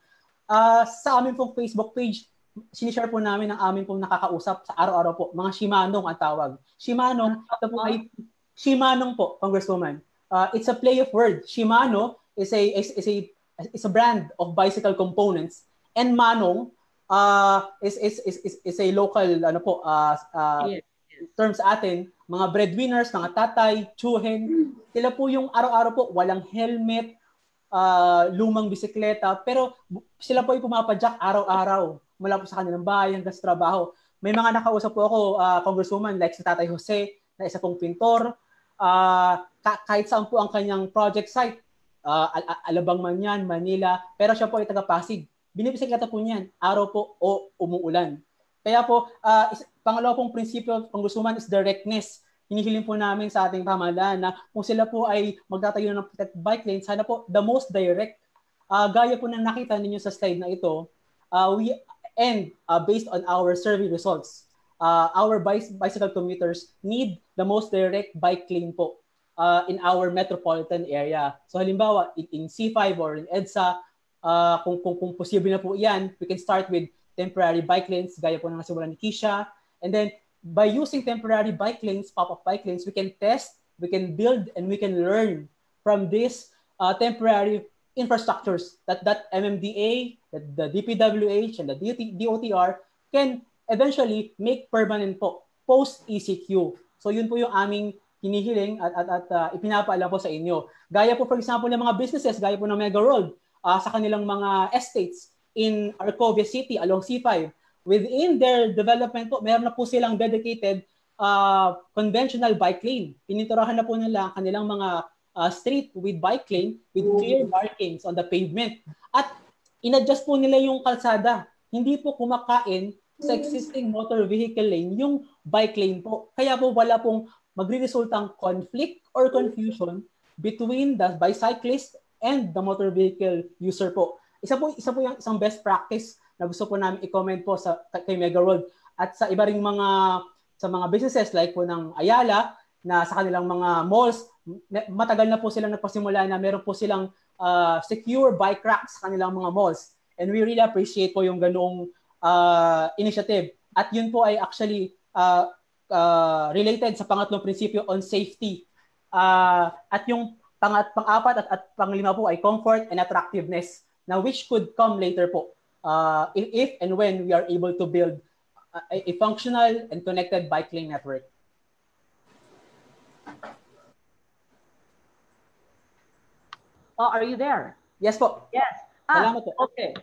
Uh, sa amin pong Facebook page, sinishare po namin ang amin pong nakakausap sa araw-araw po, mga Shimanong ang tawag. Shimanong, ito po ay Shimanong po, Congresswoman. Uh, it's a play of word. Shimano is a is, is a is a brand of bicycle components. And Manong uh, is, is, is, is, is a local ano po uh, uh, yes. terms atin. Mga breadwinners mga tatay tsuhin sila po yung araw-araw po walang helmet uh, lumang bisikleta. Pero sila po ay pumapadyak araw-araw mula po sa kanilang bahay hanggang sa trabaho. May mga nakausap po ako uh, congresswoman like si Tatay Jose na isa pong pintor. Uh, kahit saan po ang kanyang project site uh, Alabang man yan, Manila, pero siya po ay taga Pasig binibisikleta po niyan, araw po o umuulan. Kaya po, uh, is, pangalawa pong prinsipyo ng gustuman is directness. Hinihiling po namin sa ating pamahalaan na kung sila po ay magtatayo ng bike lane, sana po the most direct. Uh, gaya po na nakita ninyo sa slide na ito, uh, we and uh, based on our survey results, uh, our bicycle commuters need the most direct bike lane po uh, in our metropolitan area. So halimbawa, in, in C5 or in EDSA, uh, kung, kung, kung posible na po yan, we can start with temporary bike lanes, gaya po ng nasimulan ni Kisha. And then, by using temporary bike lanes, pop-up bike lanes, we can test, we can build, and we can learn from these uh, temporary infrastructures that, that MMDA, that the DPWH, and the DOTR can eventually make permanent po post-ECQ. So yun po yung aming hinihiling at, at, at uh, ipinapaalam po sa inyo. Gaya po for example ng mga businesses, gaya po ng Mega World, uh, sa kanilang mga estates in Arcovia City along C5. Within their development po, meron na po silang dedicated uh, conventional bike lane. Pininturahan na po nila ang kanilang mga uh, street with bike lane with clear markings on the pavement. At inadjust po nila yung kalsada. Hindi po kumakain sa existing motor vehicle lane yung bike lane po. Kaya po wala pong magre-resultang conflict or confusion between the bicyclist and the motor vehicle user po. Isa po isa po yung isang best practice na gusto po namin i-comment po sa kay Mega World. At sa iba ring mga sa mga businesses like po ng Ayala na sa kanilang mga malls matagal na po silang nagpasimula na meron po silang uh, secure bike racks sa kanilang mga malls. And we really appreciate po yung ganoong uh, initiative. At yun po ay actually uh, uh, related sa pangatlong prinsipyo on safety uh, at yung Pang pang-apat at, at panglima po ay comfort and attractiveness na which could come later po uh, if, if and when we are able to build a, a functional and connected bike lane network. Oh, are you there? Yes po. Yes. Ah, po. Okay.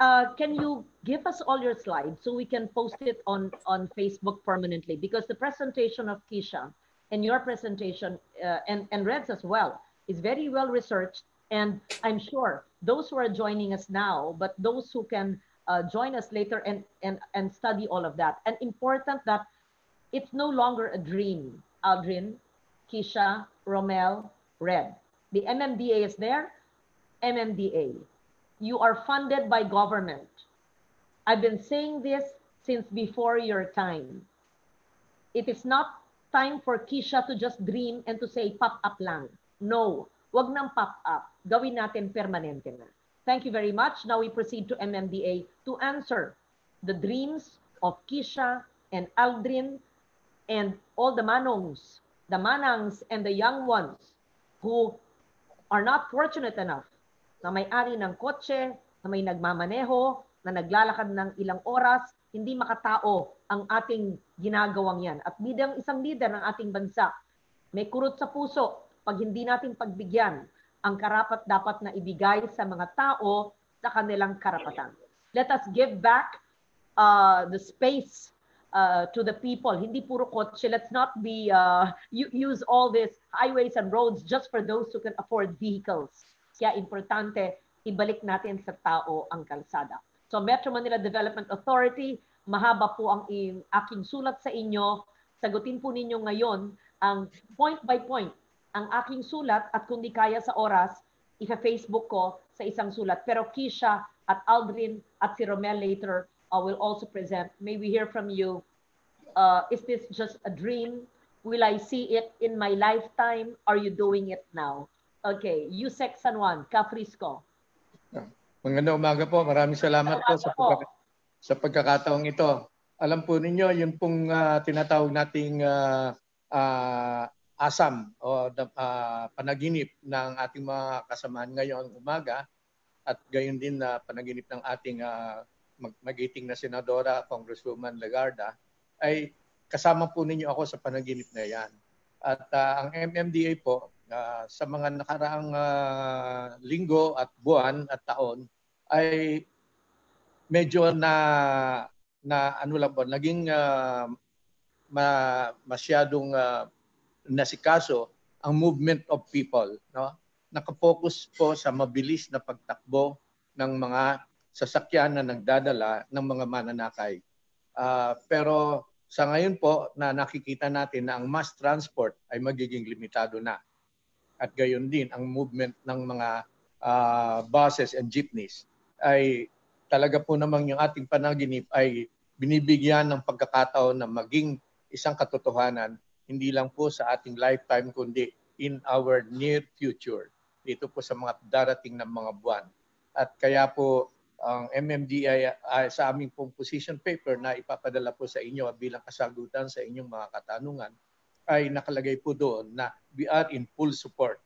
Uh, can you give us all your slides so we can post it on, on Facebook permanently? Because the presentation of Kisha and your presentation uh, and, and Red's as well is very well researched. And I'm sure those who are joining us now, but those who can uh, join us later and, and, and study all of that. And important that it's no longer a dream, Aldrin, Kisha, Romel, Red. The MMDA is there. MMDA. You are funded by government. I've been saying this since before your time. It is not time for Kisha to just dream and to say pop up lang. No, wag nang pop up. Gawin natin permanente na. Thank you very much. Now we proceed to MMDA to answer the dreams of Kisha and Aldrin and all the manongs, the manangs and the young ones who are not fortunate enough na may-ari ng kotse, na may nagmamaneho, na naglalakad ng ilang oras, hindi makatao ang ating ginagawang yan. At bilang isang leader ng ating bansa, may kurot sa puso pag hindi natin pagbigyan ang karapat dapat na ibigay sa mga tao sa kanilang karapatan. Let us give back uh, the space uh, to the people. Hindi puro kotse. Let's not be uh, use all these highways and roads just for those who can afford vehicles. Kaya importante ibalik natin sa tao ang kalsada. So Metro Manila Development Authority, mahaba po ang aking sulat sa inyo. Sagutin po ninyo ngayon ang point by point ang aking sulat at kung di kaya sa oras, ifa-Facebook ko sa isang sulat. Pero Kisha at Aldrin at si Romel later uh, will also present. May we hear from you. Uh, is this just a dream? Will I see it in my lifetime? Are you doing it now? Okay, Yusek San Juan, Caprisco. Magandang umaga po. Maraming salamat po sa, pagka, sa pagkakataong ito. Alam po ninyo, yun pong uh, tinatawag nating uh, uh, asam o uh, panaginip ng ating mga kasamaan ngayong umaga at gayon din na uh, panaginip ng ating uh, magiting na senadora, Congresswoman Legarda, ay kasama po ninyo ako sa panaginip na yan. At uh, ang MMDA po, uh, sa mga nakaraang uh, linggo at buwan at taon ay medyo na na ano lang po naging uh, ma, masyadong uh, nasikaso ang movement of people no? Nakapokus po sa mabilis na pagtakbo ng mga sasakyan na nagdadala ng mga mananakay. Uh, pero sa ngayon po na nakikita natin na ang mass transport ay magiging limitado na at gayon din ang movement ng mga uh, buses and jeepneys ay talaga po namang yung ating panaginip ay binibigyan ng pagkakataon na maging isang katotohanan hindi lang po sa ating lifetime kundi in our near future dito po sa mga darating ng mga buwan. At kaya po ang MMDI ay sa aming position paper na ipapadala po sa inyo bilang kasagutan sa inyong mga katanungan ay nakalagay po doon na we are in full support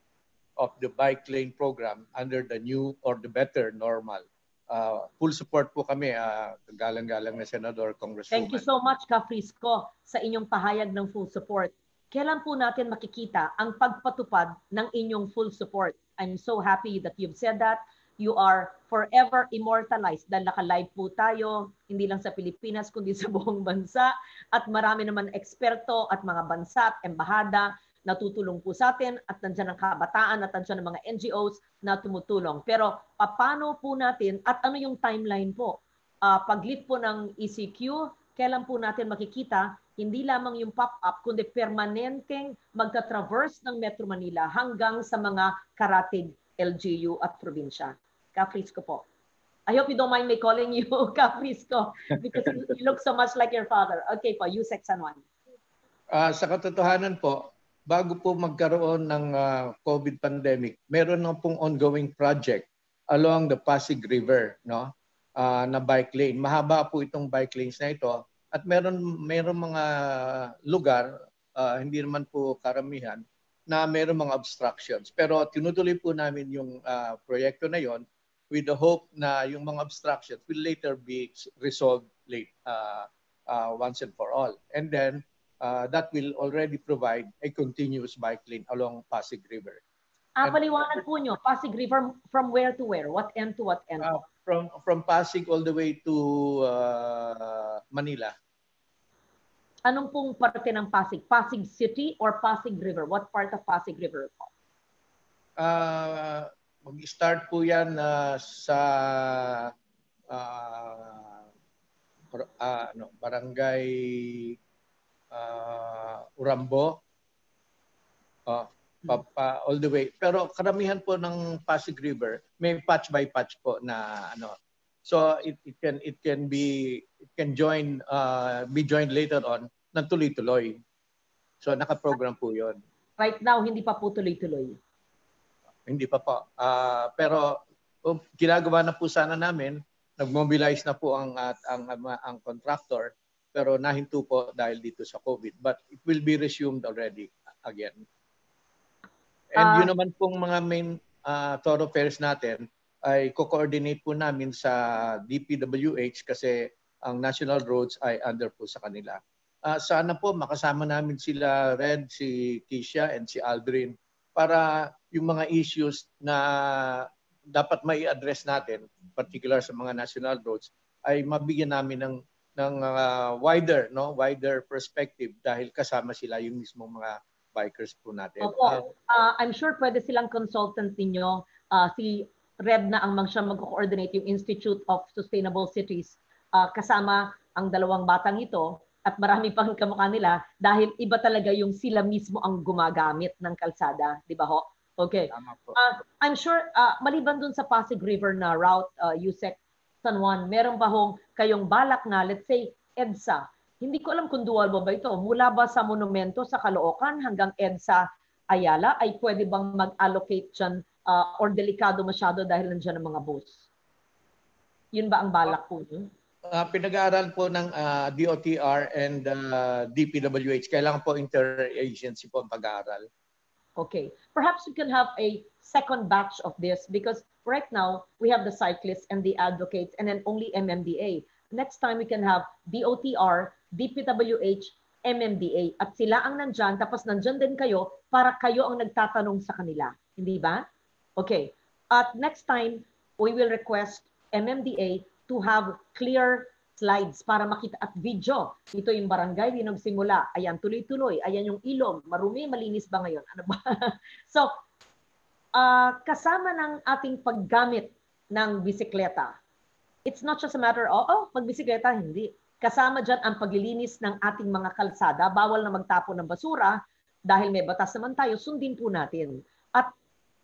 of the bike lane program under the new or the better normal. Uh, full support po kami, uh, galang-galang na Senador, Congresswoman. Thank you so much, Kafrisco, sa inyong pahayag ng full support. Kailan po natin makikita ang pagpatupad ng inyong full support? I'm so happy that you've said that you are forever immortalized dahil naka-live po tayo, hindi lang sa Pilipinas, kundi sa buong bansa. At marami naman eksperto at mga bansa at embahada na tutulong po sa atin at nandiyan ang kabataan at nandiyan ang mga NGOs na tumutulong. Pero paano po natin at ano yung timeline po? Uh, pag-lift po ng ECQ, kailan po natin makikita hindi lamang yung pop-up, kundi permanenteng magta-traverse ng Metro Manila hanggang sa mga karatig LGU at probinsya. Caprisco po. I hope you don't mind me calling you Caprisco because you look so much like your father. Okay po, Yusek San Juan. Uh, sa katotohanan po, bago po magkaroon ng uh, COVID pandemic, meron na pong ongoing project along the Pasig River, no? Uh, na bike lane. Mahaba po itong bike lanes na ito at meron meron mga lugar uh, hindi naman po karamihan na meron mga obstructions. Pero tinutuloy po namin yung uh, proyekto na yon with the hope na yung mga obstructions will later be resolved late, uh, uh, once and for all. And then uh, that will already provide a continuous bike lane along Pasig River. Ah, paliwanag po nyo, Pasig River from where to where? What end to what end? Uh, from from Pasig all the way to uh, Manila. Anong pong parte ng Pasig? Pasig City or Pasig River? What part of Pasig River po? Uh, mag-start po yan uh, sa uh, uh, ano, barangay uh, Urambo Oh, pa, pa, all the way. Pero karamihan po ng Pasig River may patch by patch po na ano. So it, it can it can be it can join uh, be joined later on ng tuloy-tuloy. So naka-program po 'yon. Right now hindi pa po tuloy-tuloy. Hindi pa po. Uh, pero um, ginagawa na po sana namin, nag-mobilize na po ang at ang, ang ang contractor pero nahinto po dahil dito sa COVID. But it will be resumed already again. And uh, yun naman pong mga main uh, thoroughfares natin ay co-coordinate po namin sa DPWH kasi ang national roads ay under po sa kanila. Uh, sana po makasama namin sila Red, si Kisha, and si Aldrin para yung mga issues na dapat mai address natin, particular sa mga national roads, ay mabigyan namin ng ng uh, wider no wider perspective dahil kasama sila yung mismong mga bikers po natin. Opo. Uh, I'm sure pwede silang consultant ninyo. Uh, si Red na ang mag siya mag-coordinate yung Institute of Sustainable Cities uh, kasama ang dalawang batang ito at marami pang kamukha nila dahil iba talaga yung sila mismo ang gumagamit ng kalsada, di ba ho? Okay. Uh, I'm sure uh, maliban dun sa Pasig River na route, uh, USEC San Juan, meron ba hong kayong balak na, let's say, EDSA, hindi ko alam kung dual ba ito. Mula ba sa monumento sa Caloocan hanggang EDSA Ayala ay pwede bang mag-allocate dyan uh, or delikado masyado dahil nandiyan ang mga bus? Yun ba ang balak po niyo? Uh, pinag-aaral po ng uh, DOTR and uh, DPWH. Kailangan po interagency po ang pag-aaral. Okay. Perhaps we can have a second batch of this because right now we have the cyclists and the advocates and then only MMDA. Next time we can have DOTR, DPWH, MMDA. At sila ang nandyan, tapos nandyan din kayo para kayo ang nagtatanong sa kanila. Hindi ba? Okay. At next time, we will request MMDA to have clear slides para makita at video. Ito yung barangay, di nagsimula. Ayan, tuloy-tuloy. Ayan yung ilog. Marumi, malinis ba ngayon? Ano ba? so, uh, kasama ng ating paggamit ng bisikleta, it's not just a matter of, oh, magbisikleta, hindi. Kasama dyan ang paglilinis ng ating mga kalsada. Bawal na magtapo ng basura dahil may batas naman tayo, sundin po natin. At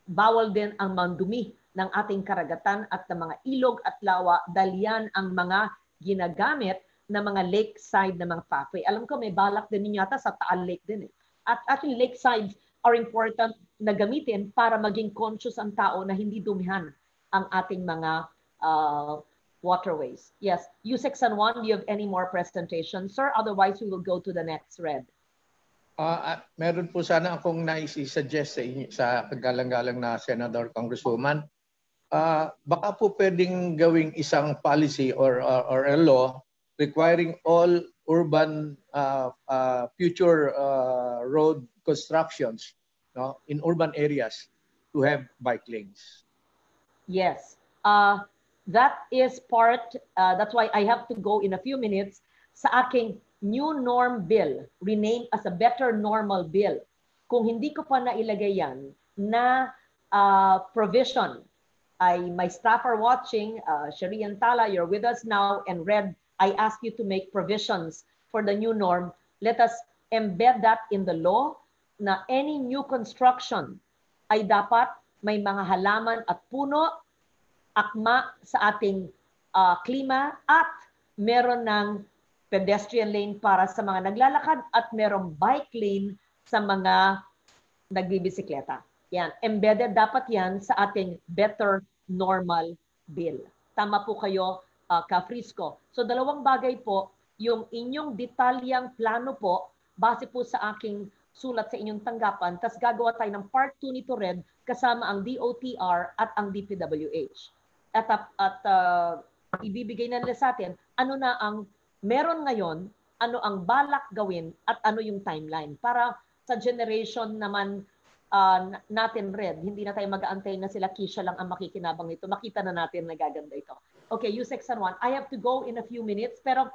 bawal din ang mandumi ng ating karagatan at ng mga ilog at lawa dahil yan ang mga ginagamit ng mga lakeside na mga pathway. Alam ko may balak din yata sa Taal Lake din eh. At actually lakesides are important na gamitin para maging conscious ang tao na hindi dumihan ang ating mga uh, waterways. Yes, USEC San Juan, do you have any more presentations, sir? Otherwise, we will go to the next red. Uh, meron po sana akong nais-suggest sa, inyo, sa kagalang-galang na Senator Congresswoman. Uh, baka po pwedeng gawing isang policy or, or, or a law requiring all urban uh, uh, future uh, road constructions no, in urban areas to have bike lanes. Yes. Uh, that is part, uh, that's why I have to go in a few minutes sa aking new norm bill, renamed as a better normal bill. Kung hindi ko pa nailagay yan na uh, provision, I, my staff are watching, uh, Sherry and Tala, you're with us now, and Red, I ask you to make provisions for the new norm. Let us embed that in the law na any new construction ay dapat may mga halaman at puno akma sa ating uh, klima at meron ng pedestrian lane para sa mga naglalakad at merong bike lane sa mga nagbibisikleta. Yan, embedded dapat yan sa ating better normal bill. Tama po kayo, uh, Ka-Frisco. So dalawang bagay po, yung inyong detalyang plano po, base po sa aking sulat sa inyong tanggapan, tas gagawa tayo ng part 2 nito red kasama ang DOTR at ang DPWH at, at uh, ibibigay na nila sa atin ano na ang meron ngayon, ano ang balak gawin at ano yung timeline para sa generation naman uh, natin red, hindi na tayo mag-aantay na sila Kisha lang ang makikinabang nito. Makita na natin na gaganda ito. Okay, Yusek San Juan, I have to go in a few minutes pero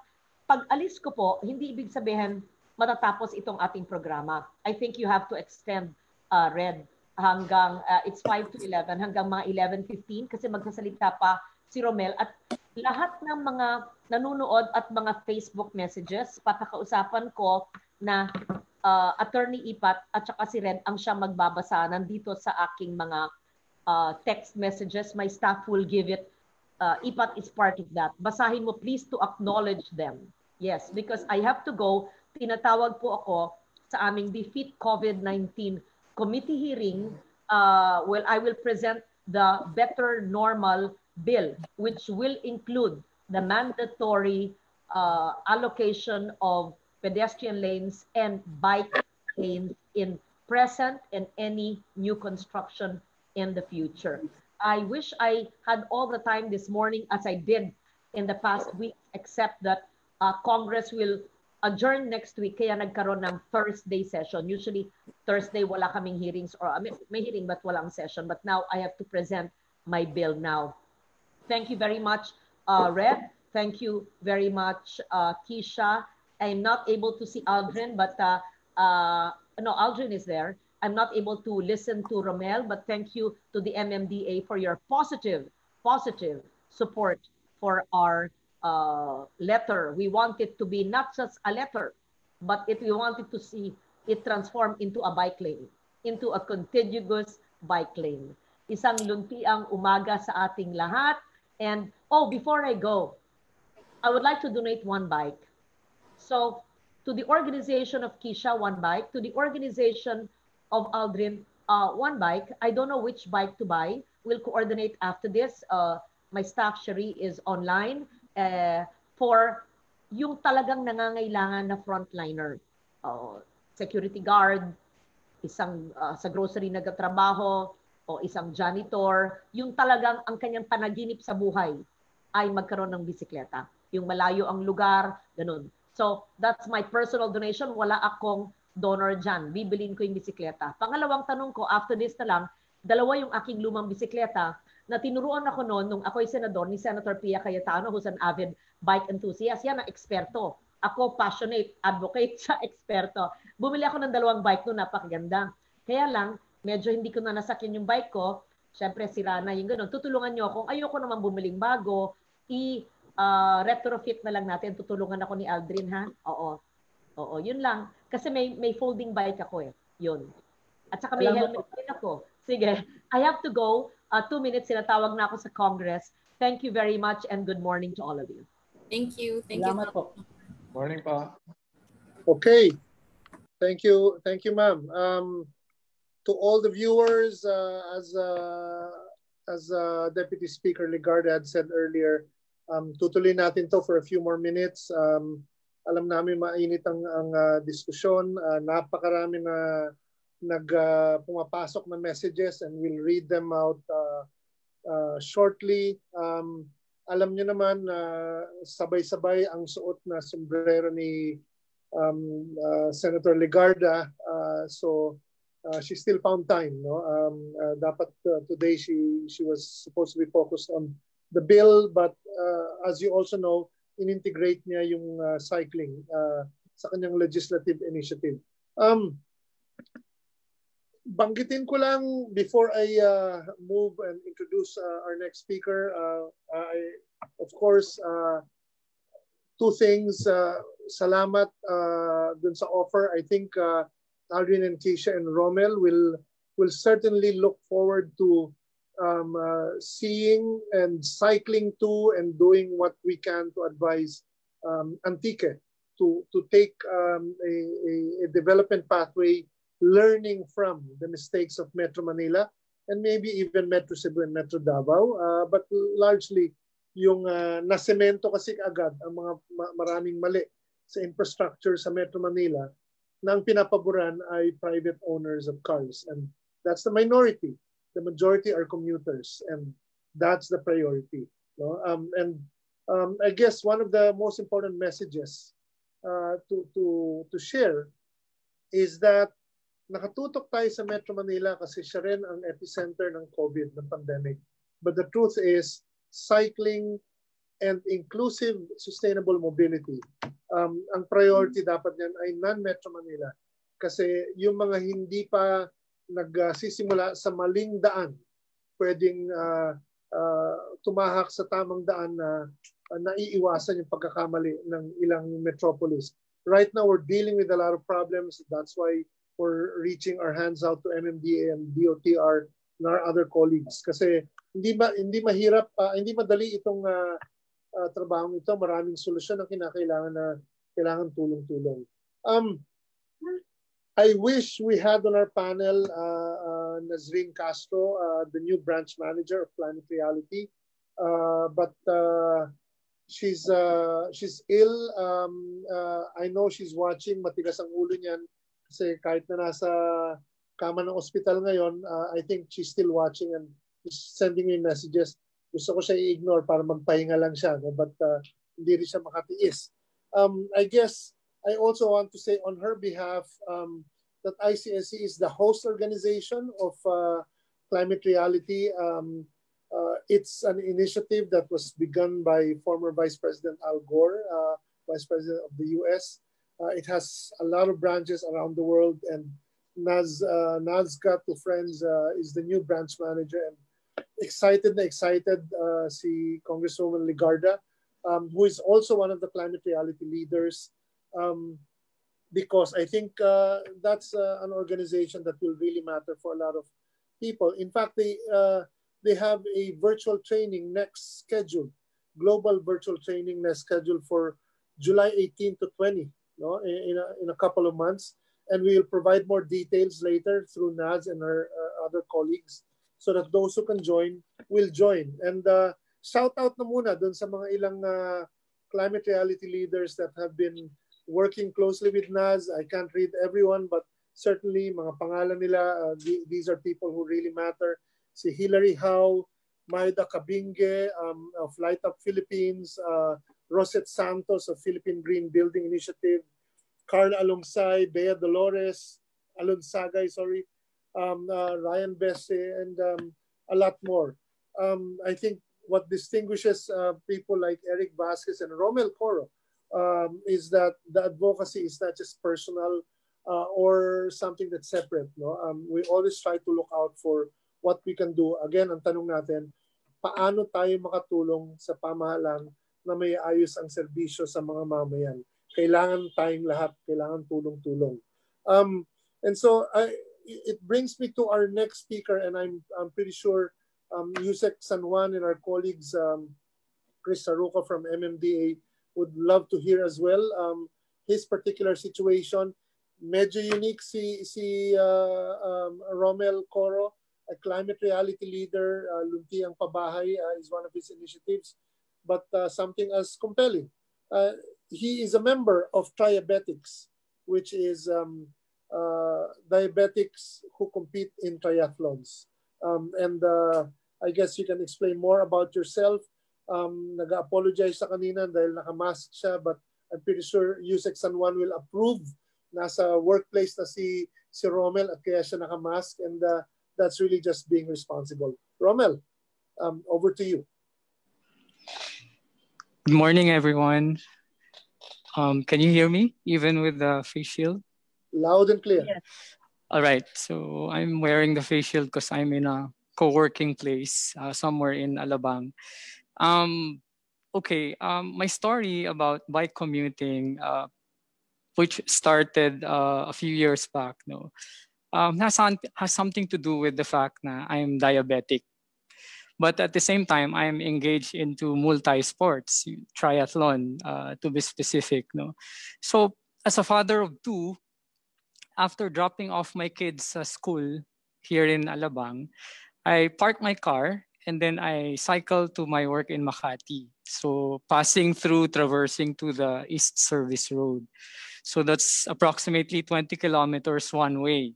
pag alis ko po, hindi ibig sabihin matatapos itong ating programa. I think you have to extend uh, red hanggang uh, it's 5 to 11 hanggang mga 11:15 kasi magsasalita pa si Romel at lahat ng mga nanonood at mga Facebook messages papakausapan ko na uh, Attorney Ipat at saka si Red ang siya magbabasa nandito sa aking mga uh, text messages. My staff will give it. Uh, Ipat is part of that. Basahin mo please to acknowledge them. Yes, because I have to go. Tinatawag po ako sa aming Defeat COVID-19 committee hearing. Uh, well, I will present the Better Normal Bill, which will include the mandatory uh, allocation of pedestrian lanes and bike lanes in present and any new construction in the future. I wish I had all the time this morning as I did in the past week, except that uh, Congress will adjourn next week kaya nagkaroon ng Thursday session. Usually Thursday wala kaming hearings or I mean, may hearing but walang session. But now I have to present my bill now. Thank you very much, uh. Thank you very much, uh, Keisha. I'm not able to see Aldrin, but uh, uh, no, Aldrin is there. I'm not able to listen to Romel, but thank you to the MMDA for your positive, positive support for our uh, letter. We want it to be not just a letter, but it we wanted to see it transform into a bike lane, into a contiguous bike lane. Isang luntiang umaga sa ating lahat. And oh, before I go, I would like to donate one bike. So to the organization of Kisha, one bike. To the organization of Aldrin, uh, one bike. I don't know which bike to buy. We'll coordinate after this. Uh, my staff, Cherie, is online uh, for yung talagang nangangailangan na frontliner. Uh, security guard, isang uh, sa grocery nagtatrabaho, o isang janitor, yung talagang ang kanyang panaginip sa buhay ay magkaroon ng bisikleta yung malayo ang lugar, ganun. So, that's my personal donation. Wala akong donor dyan. Bibilin ko yung bisikleta. Pangalawang tanong ko, after this na lang, dalawa yung aking lumang bisikleta na tinuruan ako noon nung ako'y senador ni Senator Pia Cayetano who's an avid bike enthusiast. Yan ang eksperto. Ako passionate, advocate sa eksperto. Bumili ako ng dalawang bike noon, napakaganda. Kaya lang, medyo hindi ko na nasakyan yung bike ko. Siyempre, sira na yung ganun. Tutulungan nyo ako. Ayoko naman bumiling bago. I uh, retrofit na lang natin. Tutulungan ako ni Aldrin, ha? Oo. Oo, yun lang. Kasi may may folding bike ako eh. Yun. At saka may Alam helmet din ako. Sige. I have to go. Uh, two minutes, sinatawag na ako sa Congress. Thank you very much and good morning to all of you. Thank you. Thank Salamat you. Po. Morning pa. Okay. Thank you. Thank you, ma'am. Um, to all the viewers, uh, as uh, as uh, Deputy Speaker Ligarda had said earlier, Um, tutuloy natin to for a few more minutes. Um, alam namin mainit ang, ang uh, diskusyon. Uh, napakarami na nag uh, pumapasok na messages and we'll read them out uh, uh, shortly. Um, alam niyo naman na uh, sabay-sabay ang suot na sombrero ni um, uh, Senator Legarda. Uh, so uh, she still found time. No? Um, uh, dapat uh, today she she was supposed to be focused on the bill but uh, as you also know inintegrate niya yung uh, cycling uh, sa kanyang legislative initiative. Um, banggitin ko lang before I uh, move and introduce uh, our next speaker. Uh, I, of course, uh, two things. Uh, salamat uh, dun sa offer. I think uh, Aldrin and Keisha and Rommel will will certainly look forward to um, uh, seeing and cycling to and doing what we can to advise um, Antique to, to take um, a, a, development pathway, learning from the mistakes of Metro Manila and maybe even Metro Cebu and Metro Davao. Uh, but largely, yung uh, nasemento kasi agad ang mga ma- maraming mali sa infrastructure sa Metro Manila na ang pinapaboran ay private owners of cars. And that's the minority the majority are commuters, and that's the priority. No? Um, and um, I guess one of the most important messages uh, to, to, to share is that nakatutok tayo sa Metro Manila kasi siya rin ang epicenter ng COVID, ng pandemic. But the truth is, cycling and inclusive sustainable mobility, um, ang priority dapat niyan ay non-Metro Manila. Kasi yung mga hindi pa nagsisimula sa maling daan, pwedeng uh, uh, tumahak sa tamang daan na uh, naiiwasan yung pagkakamali ng ilang metropolis. right now we're dealing with a lot of problems. That's why we're reaching our hands out to MMDA and DOTR and our other colleagues. Kasi hindi ba hindi mahirap, uh, hindi madali itong uh, uh, trabahong ito. Maraming solusyon ang kinakailangan na kailangan tulong-tulong. Um, I wish we had on our panel uh, uh, Nazrin Castro, uh, the new branch manager of Planet Reality. Uh, but uh, she's uh, she's ill. Um, uh, I know she's watching. Matigas ang ulo niyan. Kasi kahit na nasa kama ng ospital ngayon, uh, I think she's still watching and sending me messages. Gusto ko siya i-ignore para magpahinga lang siya. But uh, hindi rin siya makatiis. Um, I guess I also want to say on her behalf um, that ICSC is the host organization of uh, Climate Reality. Um, uh, it's an initiative that was begun by former Vice President Al Gore, uh, Vice President of the US. Uh, it has a lot of branches around the world, and Naz, uh, to Friends uh, is the new branch manager. And excited, excited, uh, see Congresswoman Ligarda, um, who is also one of the climate reality leaders um, because I think uh, that's uh, an organization that will really matter for a lot of people. In fact, they uh, they have a virtual training next scheduled, global virtual training next scheduled for July 18 to 20, no, in, in, a, in a couple of months. And we will provide more details later through Naz and our, other colleagues so that those who can join will join. And uh, shout out na muna dun sa mga ilang uh, climate reality leaders that have been working closely with NAS. I can't read everyone, but certainly mga pangalan nila, uh, these are people who really matter. Si Hilary Howe, Maida Kabinge um, of Light Up Philippines, uh, Rosette Santos of Philippine Green Building Initiative, Carl Alongsay, Bea Dolores, Alonsagay, sorry, um, uh, Ryan Besse, and um, a lot more. Um, I think what distinguishes uh, people like Eric Vasquez and Romel Coro um, is that the advocacy is not just personal uh, or something that's separate. No? Um, we always try to look out for what we can do. Again, ang tanong natin, paano tayo makatulong sa pamahalaan na may ayos ang serbisyo sa mga mamayan? Kailangan tayong lahat, kailangan tulong-tulong. Um, and so I, it brings me to our next speaker and I'm, I'm pretty sure um, Yusek San Juan and our colleagues, um, Chris Saruco from MMDA, would love to hear as well um, his particular situation. Medyo unique si, si uh, um, Romel Coro, a climate reality leader. Uh, Luntiang Pabahay uh, is one of his initiatives, but uh, something as compelling. Uh, he is a member of Triabetics, which is um, uh, diabetics who compete in triathlons. Um, and uh, I guess you can explain more about yourself um, nag-apologize sa kanina dahil nakamask siya but I'm pretty sure Yusek San Juan will approve. Nasa workplace na si, si Romel at kaya siya nakamask and uh, that's really just being responsible. Romel, um, over to you. Good morning, everyone. Um, can you hear me even with the face shield? Loud and clear. Yes. All right. So I'm wearing the face shield because I'm in a co-working place uh, somewhere in Alabang. Um, okay, um, my story about bike commuting, uh, which started uh, a few years back, no, um, has, has something to do with the fact that I'm diabetic. But at the same time, I'm engaged into multi-sports, triathlon, uh, to be specific. No, so as a father of two, after dropping off my kids at school here in Alabang, I parked my car and then I cycle to my work in Makati. So passing through, traversing to the East Service Road. So that's approximately 20 kilometers one way.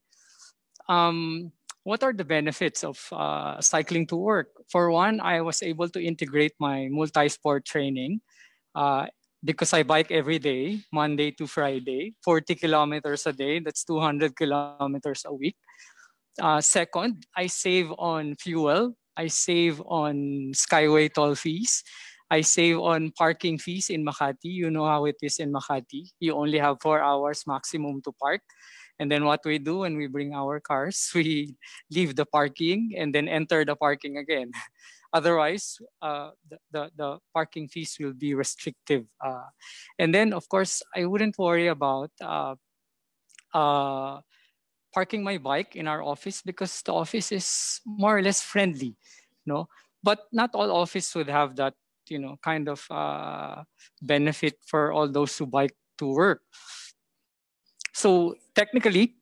Um, what are the benefits of uh, cycling to work? For one, I was able to integrate my multi-sport training uh, because I bike every day, Monday to Friday, 40 kilometers a day. That's 200 kilometers a week. Uh, second, I save on fuel I save on Skyway toll fees. I save on parking fees in Makati. You know how it is in Makati. You only have four hours maximum to park. And then what we do when we bring our cars, we leave the parking and then enter the parking again. Otherwise, uh, the, the, the parking fees will be restrictive. Uh, and then, of course, I wouldn't worry about uh, uh, parking my bike in our office because the office is more or less friendly, you know. But not all office would have that, you know, kind of uh, benefit for all those who bike to work. So technically,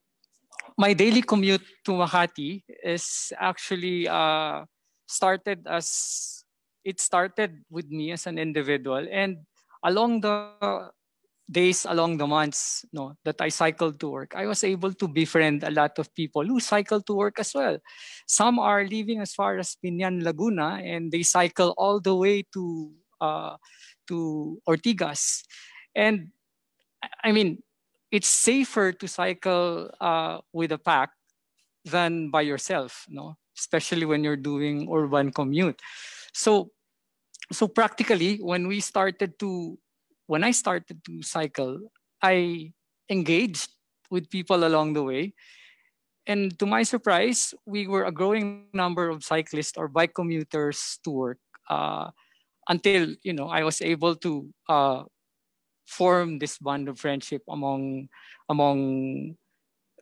my daily commute to Makati is actually uh, started as it started with me as an individual and along the days along the months no that I cycled to work I was able to befriend a lot of people who cycle to work as well some are living as far as Pinyan Laguna and they cycle all the way to uh, to Ortigas and I mean it's safer to cycle uh, with a pack than by yourself, no? especially when you're doing urban commute. So, so practically, when we started to, when I started to cycle, I engaged with people along the way. And to my surprise, we were a growing number of cyclists or bike commuters to work uh, until you know I was able to uh, form this bond of friendship among among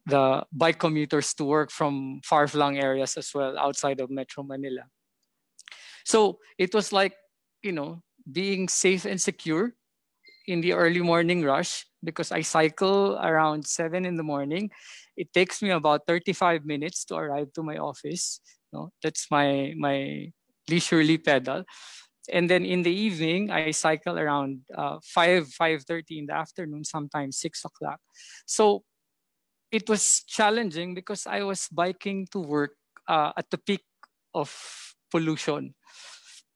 the bike commuters to work from far-flung areas as well outside of Metro Manila. So it was like, you know, being safe and secure in the early morning rush because I cycle around 7 in the morning. It takes me about 35 minutes to arrive to my office. No, that's my my leisurely pedal and then in the evening i cycle around uh, 5 5.30 in the afternoon sometimes 6 o'clock so it was challenging because i was biking to work uh, at the peak of pollution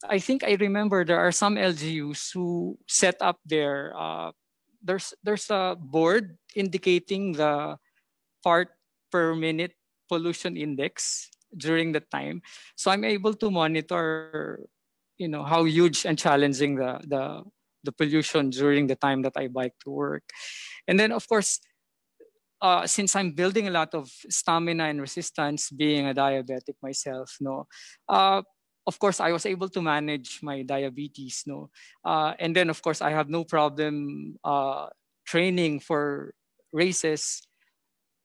i think i remember there are some lgus who set up their uh, there's there's a board indicating the part per minute pollution index during the time so i'm able to monitor you know how huge and challenging the the the pollution during the time that I bike to work. And then of course, uh, since I'm building a lot of stamina and resistance, being a diabetic myself, no, uh, of course I was able to manage my diabetes, no, uh, and then of course I have no problem uh, training for races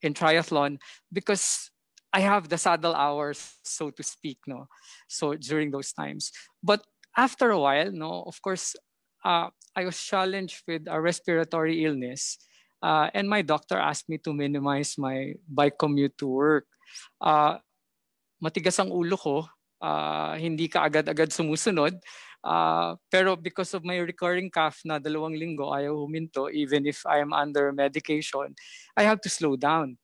in triathlon because I have the saddle hours, so to speak, no. So during those times, but after a while, no, of course, uh, I was challenged with a respiratory illness, uh, and my doctor asked me to minimize my bike commute to work. Uh, matigas ang ulo ko, uh, hindi ka agad-agad sumusunod. Uh, pero because of my recurring cough na dalawang linggo, ayaw huminto, even if I am under medication, I have to slow down.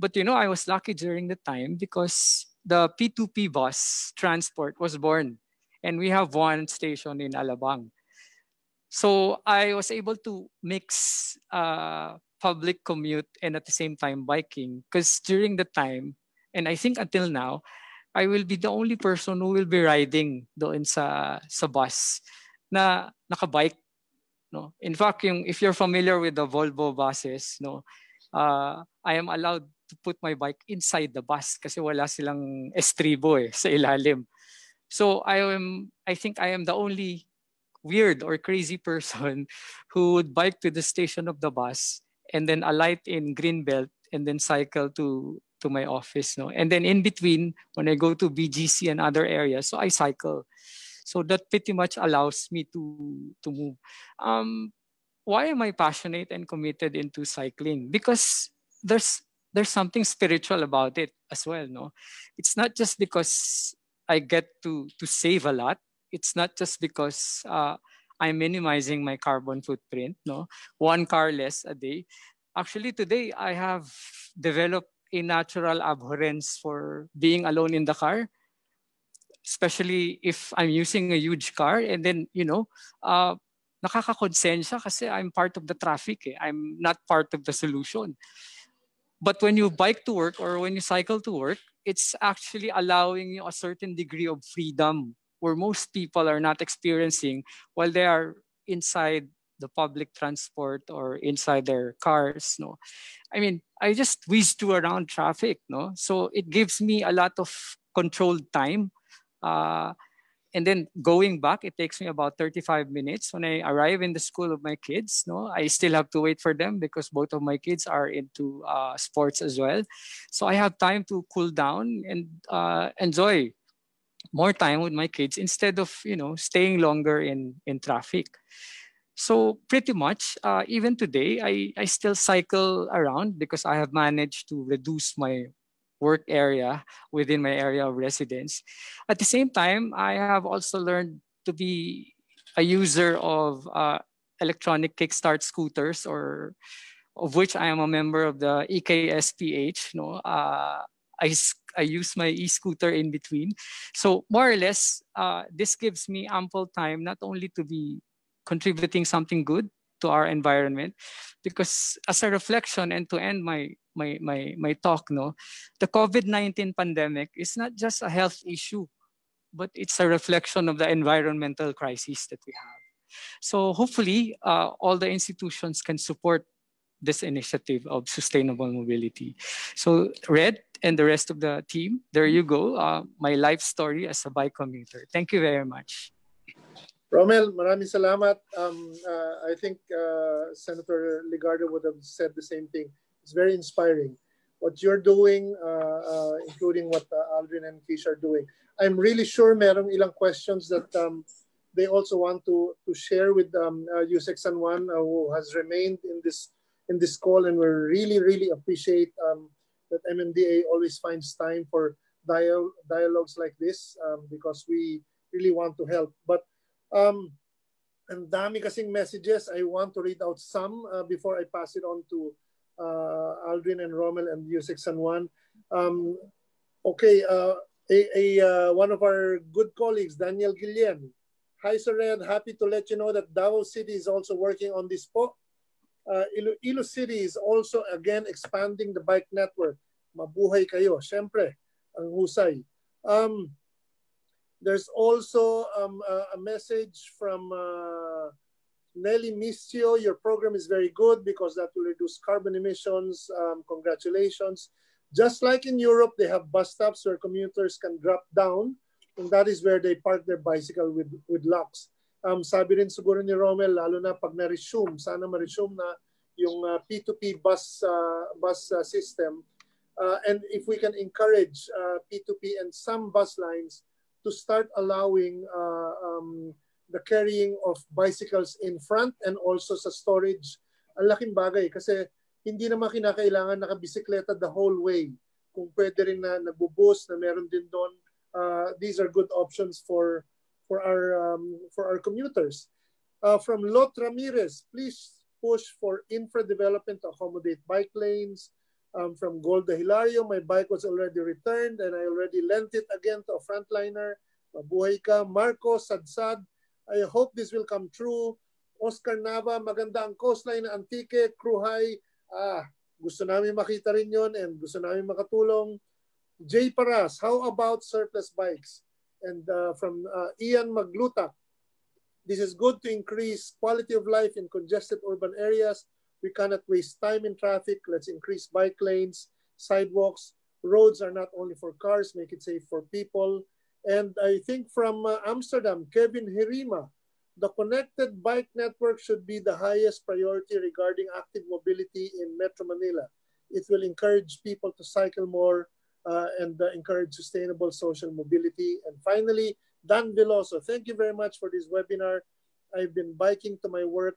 But you know, I was lucky during the time because the P2P bus transport was born. And we have one station in Alabang. So I was able to mix uh, public commute and at the same time biking. Because during the time, and I think until now, I will be the only person who will be riding doon sa sa bus na nakabike no in fact yung if you're familiar with the Volvo buses no uh, I am allowed to put my bike inside the bus kasi wala silang estribo eh sa ilalim. So I am I think I am the only weird or crazy person who would bike to the station of the bus and then alight in Greenbelt and then cycle to to my office no? And then in between when I go to BGC and other areas so I cycle. So that pretty much allows me to to move. Um why am I passionate and committed into cycling? Because there's there's something spiritual about it as well no? It's not just because i get to to save a lot. It's not just because uh, i'm minimizing my carbon footprint no? One car less a day. Actually today i have developed a natural abhorrence for being alone in the car especially if i'm using a huge car and then you know uh, nakakakonsensya kasi i'm part of the traffic eh. i'm not part of the solution but when you bike to work or when you cycle to work, it's actually allowing you a certain degree of freedom where most people are not experiencing while they are inside the public transport or inside their cars no i mean i just whiz through around traffic no so it gives me a lot of controlled time uh, and then going back, it takes me about 35 minutes. When I arrive in the school of my kids, no, I still have to wait for them because both of my kids are into uh, sports as well. So I have time to cool down and uh, enjoy more time with my kids instead of you know staying longer in in traffic. So pretty much, uh, even today, I, I still cycle around because I have managed to reduce my work area within my area of residence. At the same time, I have also learned to be a user of uh, electronic kickstart scooters or of which I am a member of the EKSPH. You know, uh, I, I use my e-scooter in between. So more or less, uh, this gives me ample time not only to be contributing something good to our environment, because as a reflection and to end my my my my talk, no, the COVID-19 pandemic is not just a health issue, but it's a reflection of the environmental crisis that we have. So hopefully, uh, all the institutions can support this initiative of sustainable mobility. So Red and the rest of the team, there you go. Uh, my life story as a bike commuter. Thank you very much. Romel, maraming salamat. Um, uh, I think uh, Senator Ligardo would have said the same thing. It's very inspiring. What you're doing, uh, uh including what uh, Aldrin and Kish are doing. I'm really sure merong ilang questions that um, they also want to, to share with um, uh, Yusek Sanwan, uh, who has remained in this in this call, and we really, really appreciate um, that MMDA always finds time for dial dialogues like this um, because we really want to help. But um, ang dami kasing messages. I want to read out some uh, before I pass it on to uh, Aldrin and Rommel and Yusek San Juan. Um, okay, uh, a, a uh, one of our good colleagues, Daniel Guillen. Hi, Sir Red. Happy to let you know that Davao City is also working on this po uh, Ilo City is also again expanding the bike network. Mabuhay kayo. Siyempre, ang husay. Um, there's also um, a, a message from uh, Nelly Mistio. Your program is very good because that will reduce carbon emissions. Um, congratulations. Just like in Europe, they have bus stops where commuters can drop down and that is where they park their bicycle with, with locks um, sabi rin siguro ni Romel, lalo na pag na-resume, sana ma-resume na yung uh, P2P bus, uh, bus uh, system. Uh, and if we can encourage uh, P2P and some bus lines to start allowing uh, um, the carrying of bicycles in front and also sa storage, ang laking bagay kasi hindi naman kinakailangan nakabisikleta the whole way. Kung pwede rin na nagbubus, na meron din doon, uh, these are good options for for our um, for our commuters. Uh, from Lot Ramirez, please push for infra development to accommodate bike lanes. Um, from Golda Hilario, my bike was already returned and I already lent it again to a frontliner. Mabuhay ka. Marco Sadsad, I hope this will come true. Oscar Nava, maganda ang coastline na Antique, Cruhay. Ah, gusto namin makita rin yon and gusto namin makatulong. Jay Paras, how about surplus bikes? and uh, from uh, Ian Magluta. This is good to increase quality of life in congested urban areas. We cannot waste time in traffic. Let's increase bike lanes, sidewalks. Roads are not only for cars, make it safe for people. And I think from uh, Amsterdam, Kevin Hirima, the connected bike network should be the highest priority regarding active mobility in Metro Manila. It will encourage people to cycle more, uh, and uh, encourage sustainable social mobility. And finally, Dan Veloso, thank you very much for this webinar. I've been biking to my work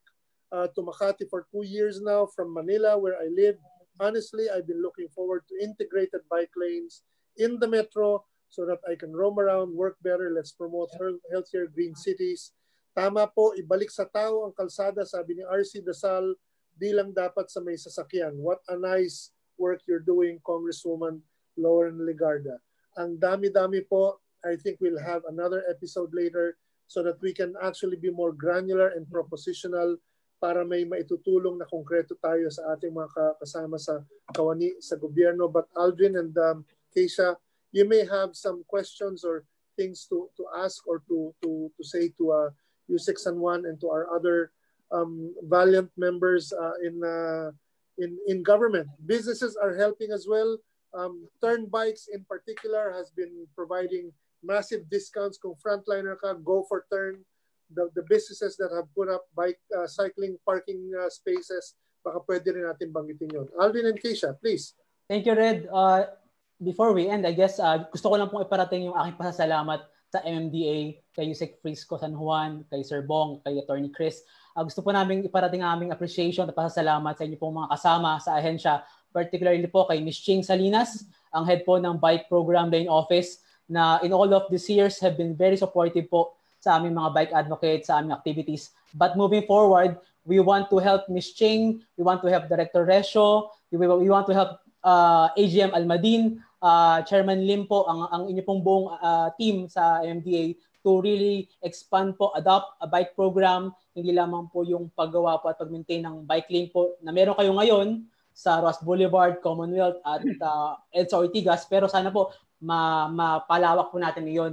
uh, to Makati for two years now from Manila, where I live. Honestly, I've been looking forward to integrated bike lanes in the metro so that I can roam around, work better. Let's promote healthier green cities. Tama po, ibalik sa tao ang kalsada, sabi ni RC Dasal, di lang dapat sa may sasakyan. What a nice work you're doing, Congresswoman Lauren Legarda. Ang dami-dami po. I think we'll have another episode later so that we can actually be more granular and propositional para may maitutulong na konkreto tayo sa ating mga kasama sa kawani sa gobyerno. But Aldrin and um, Keisha, you may have some questions or things to, to ask or to, to, to say to uh, U6 and 1 and to our other um, valiant members uh, in, uh, in, in government. Businesses are helping as well. Um, Turn Bikes in particular has been providing massive discounts kung frontliner ka, go for turn. The, the businesses that have put up bike, uh, cycling parking uh, spaces, baka pwede rin natin banggitin yon. Alvin and Keisha, please. Thank you, Red. Uh, before we end, I guess uh, gusto ko lang pong iparating yung aking pasasalamat sa MMDA, kay Yusek Frisco San Juan, kay Sir Bong, kay Attorney Chris. Uh, gusto po namin iparating ang aming appreciation at pasasalamat sa inyo pong mga kasama sa ahensya, particularly po kay Ms. Ching Salinas, ang head po ng Bike Program Lane Office, na in all of these years have been very supportive po sa aming mga bike advocates, sa aming activities. But moving forward, we want to help Ms. Ching, we want to help Director Resho, we, we want to help uh, AGM Almadin, uh, Chairman Lim po, ang, ang inyo pong buong uh, team sa MDA to really expand po, adopt a bike program, hindi lamang po yung paggawa po at pag-maintain ng bike lane po na meron kayo ngayon sa Ross Boulevard, Commonwealth at uh, Elsa Ortigas. Pero sana po ma mapalawak po natin ngayon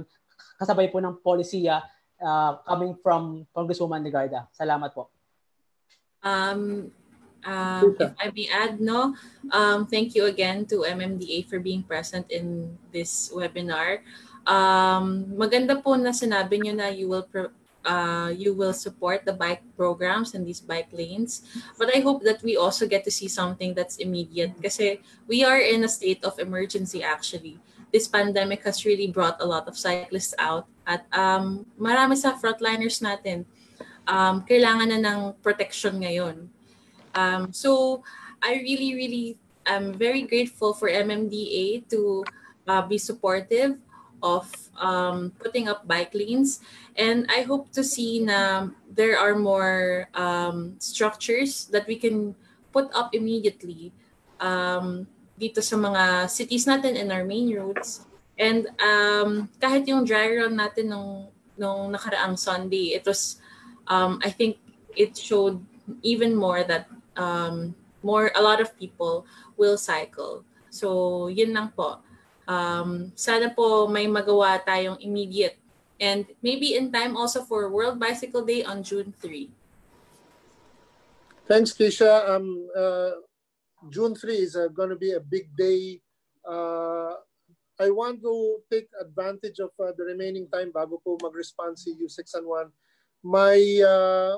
kasabay po ng polisiya uh, coming from Congresswoman Legarda. Salamat po. Um, um, if I may add, no, um, thank you again to MMDA for being present in this webinar. Um, maganda po na sinabi nyo na you will uh, you will support the bike programs and these bike lanes. But I hope that we also get to see something that's immediate kasi we are in a state of emergency actually this pandemic has really brought a lot of cyclists out at um, marami sa frontliners natin um, kailangan na ng protection ngayon. Um, so I really, really am very grateful for MMDA to uh, be supportive of um, putting up bike lanes. And I hope to see na there are more um, structures that we can put up immediately. Um, dito sa mga cities natin and our main roads. And um, kahit yung dry run natin nung, nung nakaraang Sunday, it was, um, I think it showed even more that um, more a lot of people will cycle. So yun lang po. Um, sana po may magawa tayong immediate and maybe in time also for World Bicycle Day on June 3. Thanks, Keisha. Um, uh, June 3 is uh, going to be a big day. Uh, I want to take advantage of uh, the remaining time bago po mag-respond si U6 and 1. My,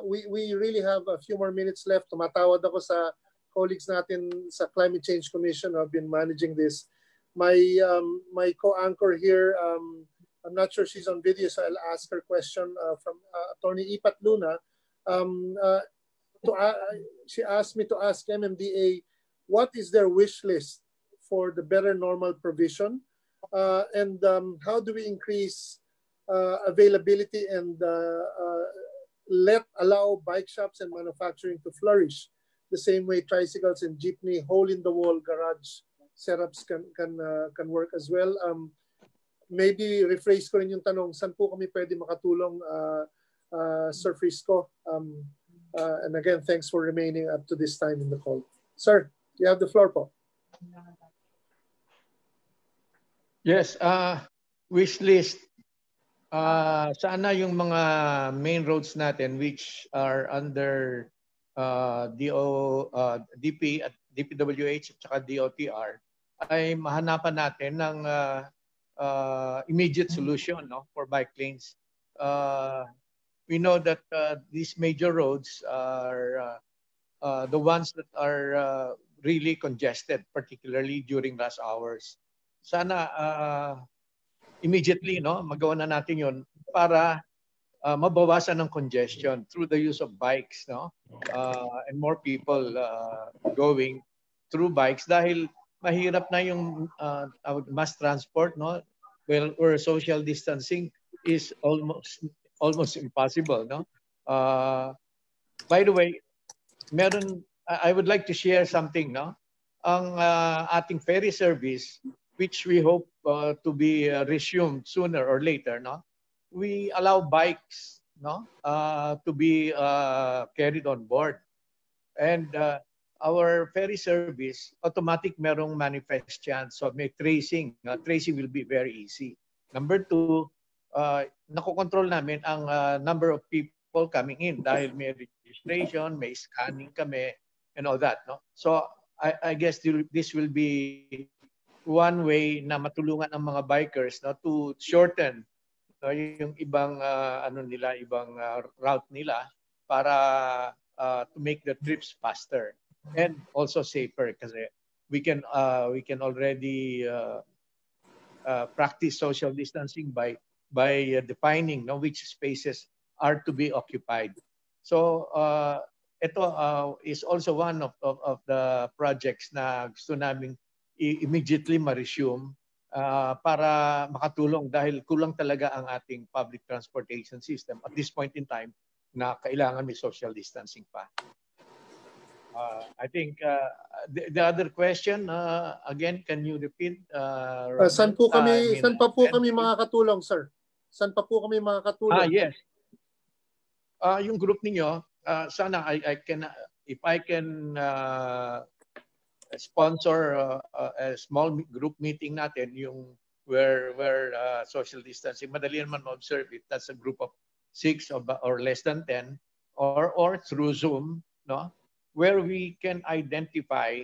we, we really have a few more minutes left. Tumatawad ako sa colleagues natin sa Climate Change Commission who have been managing this. My, um, my co-anchor here, um, I'm not sure she's on video, so I'll ask her question uh, from uh, Attorney Ipat Luna. Um, uh, to, she asked me to ask MMDA what is their wish list for the better normal provision? Uh, and um, how do we increase uh, availability and uh, uh, let allow bike shops and manufacturing to flourish the same way tricycles and jeepney hole in the wall garage setups can can uh, can work as well. Um, maybe rephrase ko rin yung tanong, saan po kami pwede makatulong, uh, uh, Sir Frisco? Um, and again, thanks for remaining up to this time in the call. Sir. You have the floor po. Yes, uh, wish list. Uh, sana yung mga main roads natin which are under uh, DO, uh, DP at DPWH at saka DOTR ay mahanapan natin ng uh, uh, immediate solution no, for bike lanes. Uh, we know that uh, these major roads are uh, uh, the ones that are uh, really congested, particularly during rush hours. Sana uh, immediately no, magawa na natin 'yon para uh, mabawasan ng congestion through the use of bikes no? Uh, and more people uh, going through bikes dahil mahirap na yung uh, mass transport no? Well where social distancing is almost almost impossible no? Uh, by the way meron I would like to share something, no? Ang uh, ating ferry service, which we hope uh, to be uh, resumed sooner or later, no? We allow bikes, no, uh, to be uh, carried on board. And uh, our ferry service, automatic merong manifest chance. So may tracing. Uh, tracing will be very easy. Number two, uh, nakokontrol namin ang uh, number of people coming in dahil may registration, may scanning kami, and all that. No? So I, I guess this will be one way na matulungan ang mga bikers no, to shorten no, yung ibang uh, ano nila, ibang uh, route nila para uh, to make the trips faster and also safer kasi we can uh, we can already uh, uh, practice social distancing by by uh, defining no, which spaces are to be occupied. So uh, ito uh, is also one of, of, of the projects na gusto naming immediately ma-resume uh, para makatulong dahil kulang talaga ang ating public transportation system at this point in time na kailangan may social distancing pa. Uh, I think uh, the, the other question uh, again can you repeat uh, uh saan po kami uh, I mean, saan pa po kami makakatulong sir? Saan pa po kami makakatulong? Ah yes. Uh, yung group ninyo uh, sana I, I can if I can uh, sponsor uh, a small group meeting natin yung where where uh, social distancing madali naman ma-observe it. That's a group of six or, or less than 10 or or through Zoom no? Where we can identify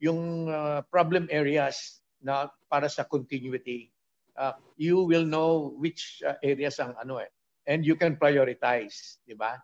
yung uh, problem areas na para sa continuity. Uh, you will know which uh, areas ang ano eh and you can prioritize di ba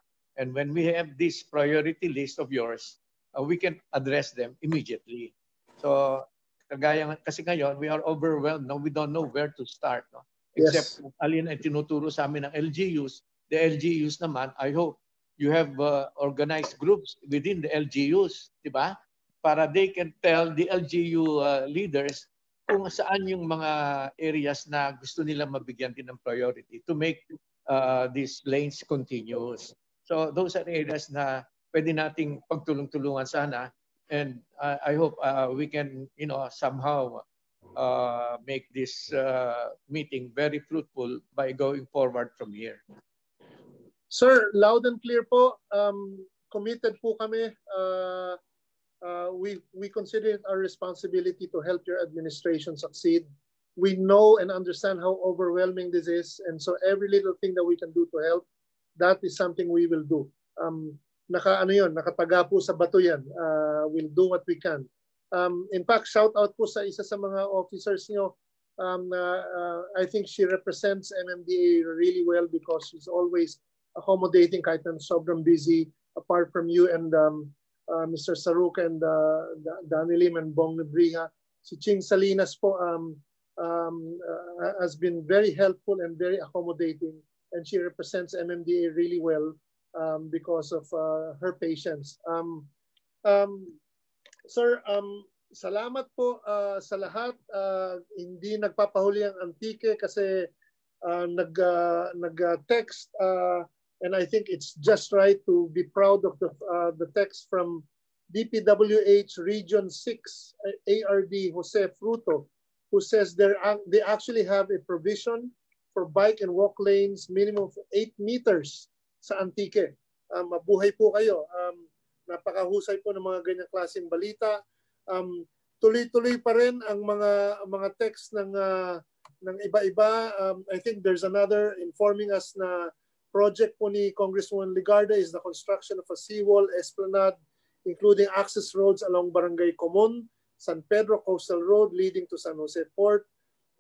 And when we have this priority list of yours, uh, we can address them immediately. So, kagaya kasi ngayon, we are overwhelmed. No? We don't know where to start. No? Except yes. alin ay tinuturo sa amin ng LGUs. The LGUs naman, I hope you have uh, organized groups within the LGUs, di ba? Para they can tell the LGU uh, leaders kung saan yung mga areas na gusto nila mabigyan din ng priority to make uh, these lanes continuous. So those are areas na pwede nating pagtulong-tulungan sana and uh, I hope uh, we can you know somehow uh, make this uh, meeting very fruitful by going forward from here. Sir, loud and clear po. Um, committed po kami. Uh, we we consider it our responsibility to help your administration succeed. We know and understand how overwhelming this is, and so every little thing that we can do to help that is something we will do. Um, naka ano yun, nakataga po sa bato yan. Uh, we'll do what we can. Um, in fact, shout out po sa isa sa mga officers nyo. Um, uh, uh, I think she represents MMDA really well because she's always accommodating kahit na sobrang busy apart from you and um, uh, Mr. Saruk and uh, Danny Lim and Bong Nebriha. Si Ching Salinas po um, um, uh, has been very helpful and very accommodating and she represents MMDA really well um, because of uh, her patience. Um, um, sir, um, salamat po uh, sa lahat. Uh, hindi nagpapahuli ang Antike kasi uh, nag, uh, nag-text uh, and I think it's just right to be proud of the, uh, the text from DPWH Region 6 ARD Jose Fruto who says they actually have a provision for bike and walk lanes, minimum of 8 meters sa Antique. Um, mabuhay po kayo. Um, napakahusay po ng mga ganyang klaseng balita. Um, tuloy-tuloy pa rin ang mga mga text ng uh, ng iba-iba. Um, I think there's another informing us na project po ni Congresswoman Ligarda is the construction of a seawall esplanade including access roads along Barangay Comon, San Pedro Coastal Road leading to San Jose Port.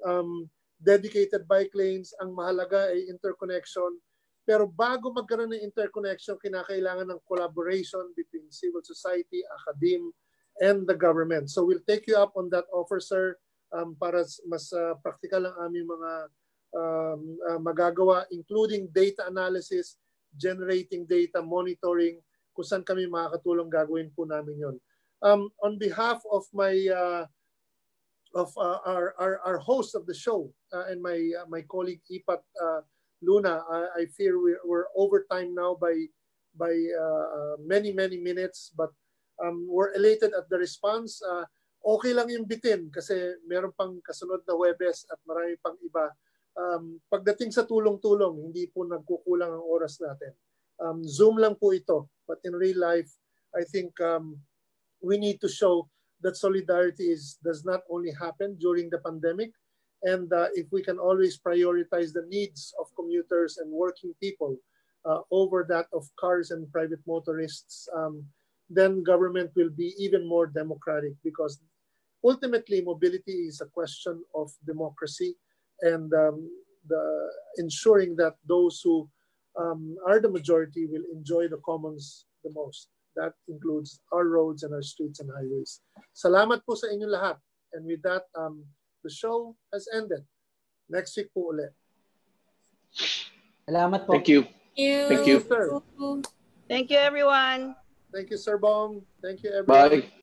Um, dedicated bike lanes. Ang mahalaga ay interconnection. Pero bago magkaroon ng interconnection, kinakailangan ng collaboration between civil society, academe, and the government. So we'll take you up on that offer, sir, um, para mas uh, practical ang aming mga um, uh, magagawa, including data analysis, generating data, monitoring, kung saan kami makakatulong gagawin po namin yon. Um, on behalf of my uh, of uh, our, our, our host of the show uh, and my uh, my colleague Ipat uh, Luna. I, I fear we're, we're over time now by by uh, uh, many many minutes, but um, we're elated at the response. okay lang yung bitin kasi meron pang kasunod na Webes at marami pang iba. Um, pagdating sa tulong-tulong, hindi po nagkukulang ang oras natin. Um, Zoom lang po ito, but in real life, I think um, we need to show that solidarity is does not only happen during the pandemic, and uh, if we can always prioritize the needs of commuters and working people uh, over that of cars and private motorists, um, then government will be even more democratic because ultimately, mobility is a question of democracy and um, the ensuring that those who um, are the majority will enjoy the commons the most. That includes our roads and our streets and highways. Salamat po sa inyo lahat. And with that, um, the show has ended. Next week po ulit. Salamat po. Thank you. Thank you. Sir. Thank you, everyone. Thank you, Sir Bong. Thank you, everyone. Bye.